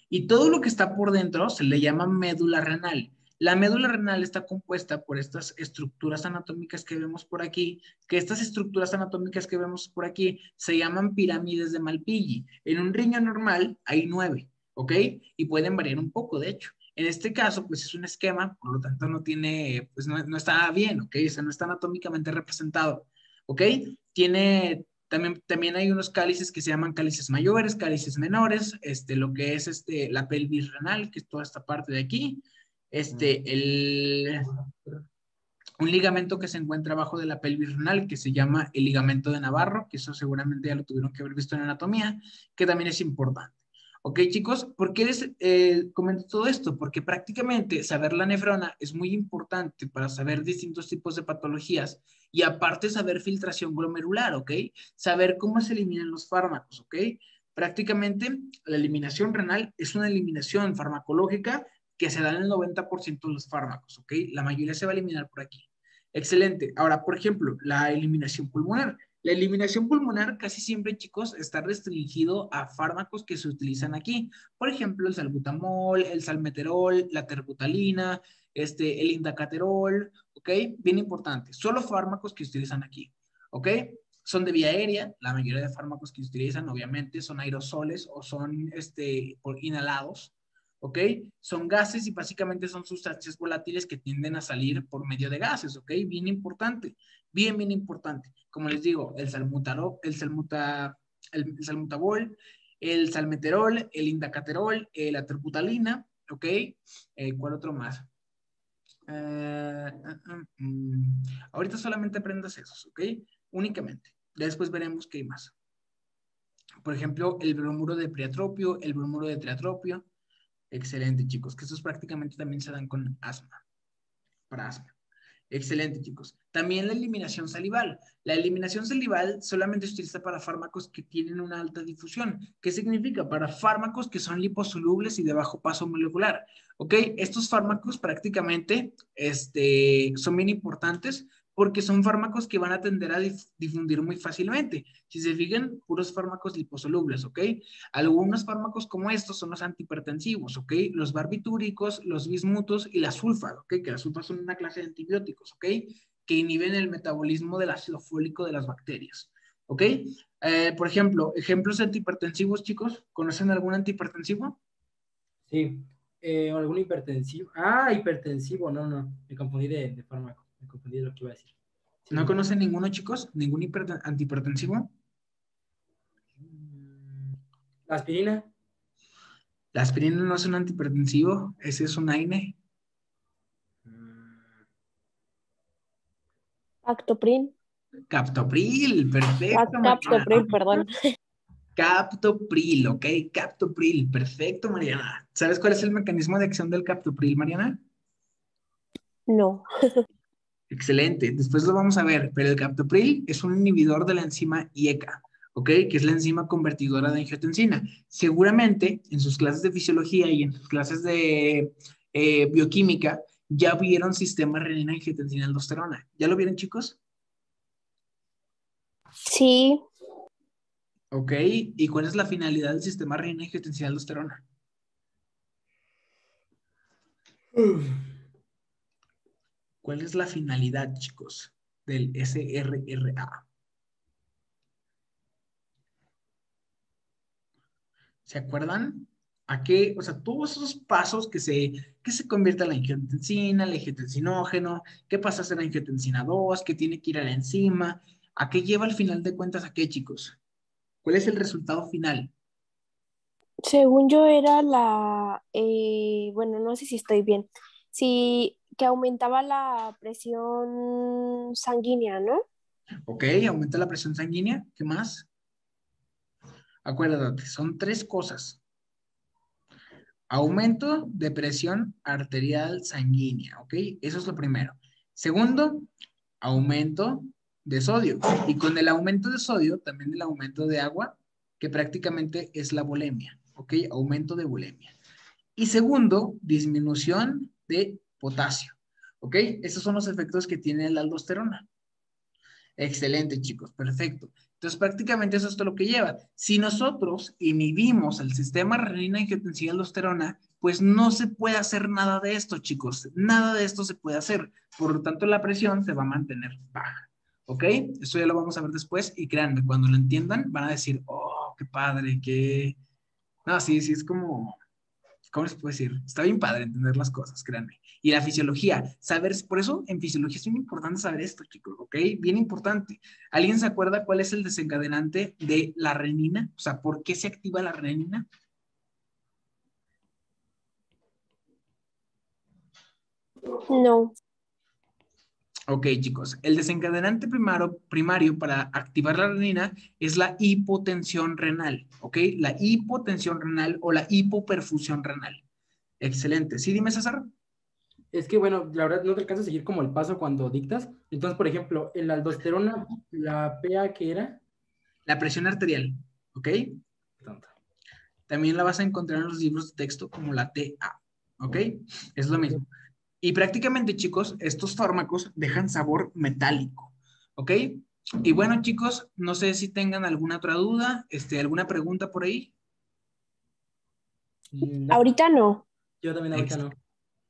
Y todo lo que está por dentro se le llama médula renal. La médula renal está compuesta por estas estructuras anatómicas que vemos por aquí, que estas estructuras anatómicas que vemos por aquí se llaman pirámides de Malpighi. En un riñón normal hay nueve, ¿ok? Y pueden variar un poco, de hecho. En este caso, pues es un esquema, por lo tanto no tiene, pues no, está bien, ¿ok? O sea, no está anatómicamente representado, ¿ok? Tiene, también, también hay unos cálices que se llaman cálices mayores, cálices menores, este, lo que es este, la pelvis renal, que es toda esta parte de aquí, este, el, un ligamento que se encuentra abajo de la pelvis renal que se llama el ligamento de Navarro, que eso seguramente ya lo tuvieron que haber visto en anatomía, que también es importante. Ok, chicos, ¿por qué les eh, comento todo esto? Porque prácticamente saber la nefrona es muy importante para saber distintos tipos de patologías y aparte saber filtración glomerular, ¿ok? Saber cómo se eliminan los fármacos, ¿ok? Prácticamente la eliminación renal es una eliminación farmacológica que se dan el 90% de los fármacos, ¿ok? La mayoría se va a eliminar por aquí. Excelente. Ahora, por ejemplo, la eliminación pulmonar. La eliminación pulmonar casi siempre, chicos, está restringido a fármacos que se utilizan aquí. Por ejemplo, el salbutamol, el salmeterol, la terbutalina, este, el indacaterol, ¿ok? Bien importante. Solo fármacos que se utilizan aquí, ¿ok? Son de vía aérea. La mayoría de fármacos que se utilizan, obviamente, son aerosoles o son este, inhalados, ¿ok? Son gases y básicamente son sustancias volátiles que tienden a salir por medio de gases, ¿ok? Bien importante, bien, bien importante. Como les digo, el salmutaro, el salmuta, el, salmutabol, el salmeterol, el indacaterol, eh, la terbutalina, ¿ok? Eh, ¿Cuál otro más? Eh, mm, ahorita solamente aprendas esos, ¿ok? Únicamente. Después veremos qué hay más. Por ejemplo, el bromuro de priatropio, el bromuro de triatropio, Excelente, chicos, que estos prácticamente también se dan con asma, para asma. Excelente, chicos. También la eliminación salival. La eliminación salival solamente se utiliza para fármacos que tienen una alta difusión. ¿Qué significa? Para fármacos que son liposolubles y de bajo paso molecular. ¿Ok? Estos fármacos prácticamente este, son bien importantes porque son fármacos que van a tender a difundir muy fácilmente. Si se fijan, puros fármacos liposolubles, ¿ok? Algunos fármacos como estos son los antihipertensivos, ¿ok? Los barbitúricos, los bismutos y la sulfa, ¿ok? Que las sulfas son una clase de antibióticos, ¿ok? Que inhiben el metabolismo del ácido fólico de las bacterias, ¿ok? Eh, por ejemplo, ejemplos de antihipertensivos, chicos. ¿Conocen algún antihipertensivo? Sí, eh, algún hipertensivo. Ah, hipertensivo, no, no, me confundí de fármaco. Me confundí de lo que iba a decir. ¿No conocen ninguno, chicos? ¿Ningún antihipertensivo? ¿La aspirina? La aspirina no es un antihipertensivo, ese es un AINE. Captopril. Captopril, perfecto. Captopril, perdón. Captopril, ok, Captopril, perfecto, Mariana. ¿Sabes cuál es el mecanismo de acción del Captopril, Mariana? No. [laughs] Excelente, después lo vamos a ver, pero el captopril es un inhibidor de la enzima IECA, ¿ok? Que es la enzima convertidora de angiotensina. Seguramente en sus clases de fisiología y en sus clases de eh, bioquímica ya vieron sistema renina angiotensina aldosterona. ¿Ya lo vieron, chicos? Sí. Ok, ¿y cuál es la finalidad del sistema renina angiotensina aldosterona? ¿Cuál es la finalidad, chicos, del SRRA? ¿Se acuerdan? ¿A qué? O sea, todos esos pasos que se, que se convierte la angiotensina, el angiotensinógeno, qué pasa a ser angiotensina 2, que tiene que ir a la enzima, ¿a qué lleva al final de cuentas a qué, chicos? ¿Cuál es el resultado final? Según yo era la, eh, bueno, no sé si estoy bien, si que aumentaba la presión sanguínea, ¿no? Ok, aumenta la presión sanguínea. ¿Qué más? Acuérdate, son tres cosas. Aumento de presión arterial sanguínea, ¿ok? Eso es lo primero. Segundo, aumento de sodio. Y con el aumento de sodio, también el aumento de agua, que prácticamente es la bulimia, ¿ok? Aumento de bulimia. Y segundo, disminución de potasio. ¿Ok? Esos son los efectos que tiene la aldosterona. Excelente, chicos, perfecto. Entonces, prácticamente eso es todo lo que lleva. Si nosotros inhibimos el sistema renina angiotensina aldosterona, pues no se puede hacer nada de esto, chicos. Nada de esto se puede hacer. Por lo tanto, la presión se va a mantener baja. ¿Ok? Esto ya lo vamos a ver después y créanme, cuando lo entiendan, van a decir, oh, qué padre, qué... No, sí, sí, es como ¿cómo les puedo decir? Está bien padre entender las cosas, créanme. Y la fisiología, saber, por eso en fisiología es muy importante saber esto, chicos, ¿ok? Bien importante. ¿Alguien se acuerda cuál es el desencadenante de la renina? O sea, ¿por qué se activa la renina? No. Ok, chicos, el desencadenante primario, primario para activar la renina es la hipotensión renal, ¿ok? La hipotensión renal o la hipoperfusión renal. Excelente. ¿Sí, dime, César? Es que, bueno, la verdad no te alcanza a seguir como el paso cuando dictas. Entonces, por ejemplo, en la aldosterona, la PA, ¿qué era? La presión arterial, ¿ok? También la vas a encontrar en los libros de texto como la TA, ¿ok? Es lo mismo. Y prácticamente, chicos, estos fármacos dejan sabor metálico, ¿ok? Y bueno, chicos, no sé si tengan alguna otra duda, este, alguna pregunta por ahí. Ahorita no. Yo también ahorita no.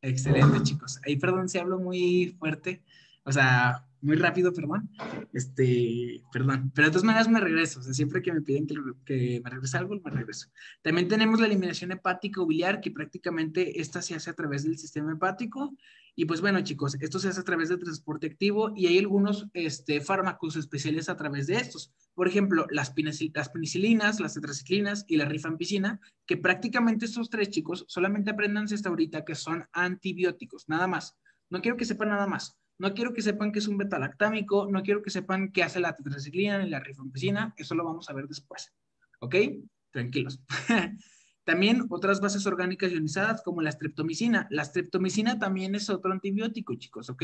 Excelente, chicos. Ahí, perdón si hablo muy fuerte. O sea, muy rápido, perdón. Este, perdón. Pero de todas maneras me regreso. O sea, siempre que me piden que, me regrese algo, me regreso. También tenemos la eliminación hepática o biliar, que prácticamente esta se hace a través del sistema hepático. Y pues bueno, chicos, esto se hace a través del transporte activo y hay algunos este, fármacos especiales a través de estos. Por ejemplo, las, las penicilinas, las tetraciclinas y la rifampicina, que prácticamente estos tres chicos solamente aprendanse hasta ahorita que son antibióticos, nada más. No quiero que sepan nada más no quiero que sepan que es un betalactámico, no quiero que sepan qué hace la tetraciclina ni la rifampicina, eso lo vamos a ver después. ¿Ok? Tranquilos. [laughs] También otras bases orgánicas ionizadas como la streptomicina. La streptomicina también es otro antibiótico, chicos, ¿ok?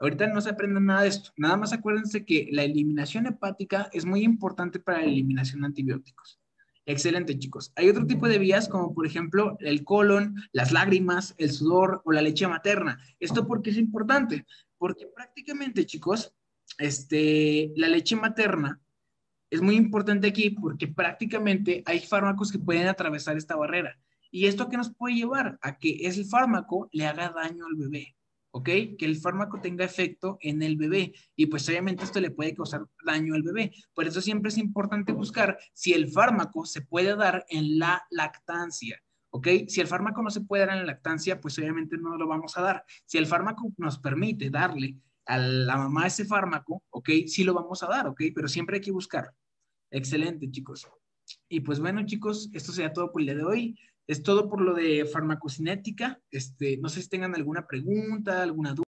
Ahorita no se aprendan nada de esto. Nada más acuérdense que la eliminación hepática es muy importante para la eliminación de antibióticos. Excelente, chicos. Hay otro tipo de vías como por ejemplo el colon, las lágrimas, el sudor o la leche materna. ¿Esto por qué es importante? Porque prácticamente, chicos, este, la leche materna es muy importante aquí porque prácticamente hay fármacos que pueden atravesar esta barrera. ¿Y esto qué nos puede llevar? A que ese fármaco le haga daño al bebé, ¿ok? Que el fármaco tenga efecto en el bebé y pues obviamente esto le puede causar daño al bebé. Por eso siempre es importante buscar si el fármaco se puede dar en la lactancia. ¿Ok? Si el fármaco no se puede dar en la lactancia, pues obviamente no lo vamos a dar. Si el fármaco nos permite darle a la mamá ese fármaco, ¿ok? Sí lo vamos a dar, ¿ok? Pero siempre hay que buscar. Excelente, chicos. Y pues bueno, chicos, esto sería todo por el día de hoy. Es todo por lo de farmacocinética. Este, no sé si tengan alguna pregunta, alguna duda.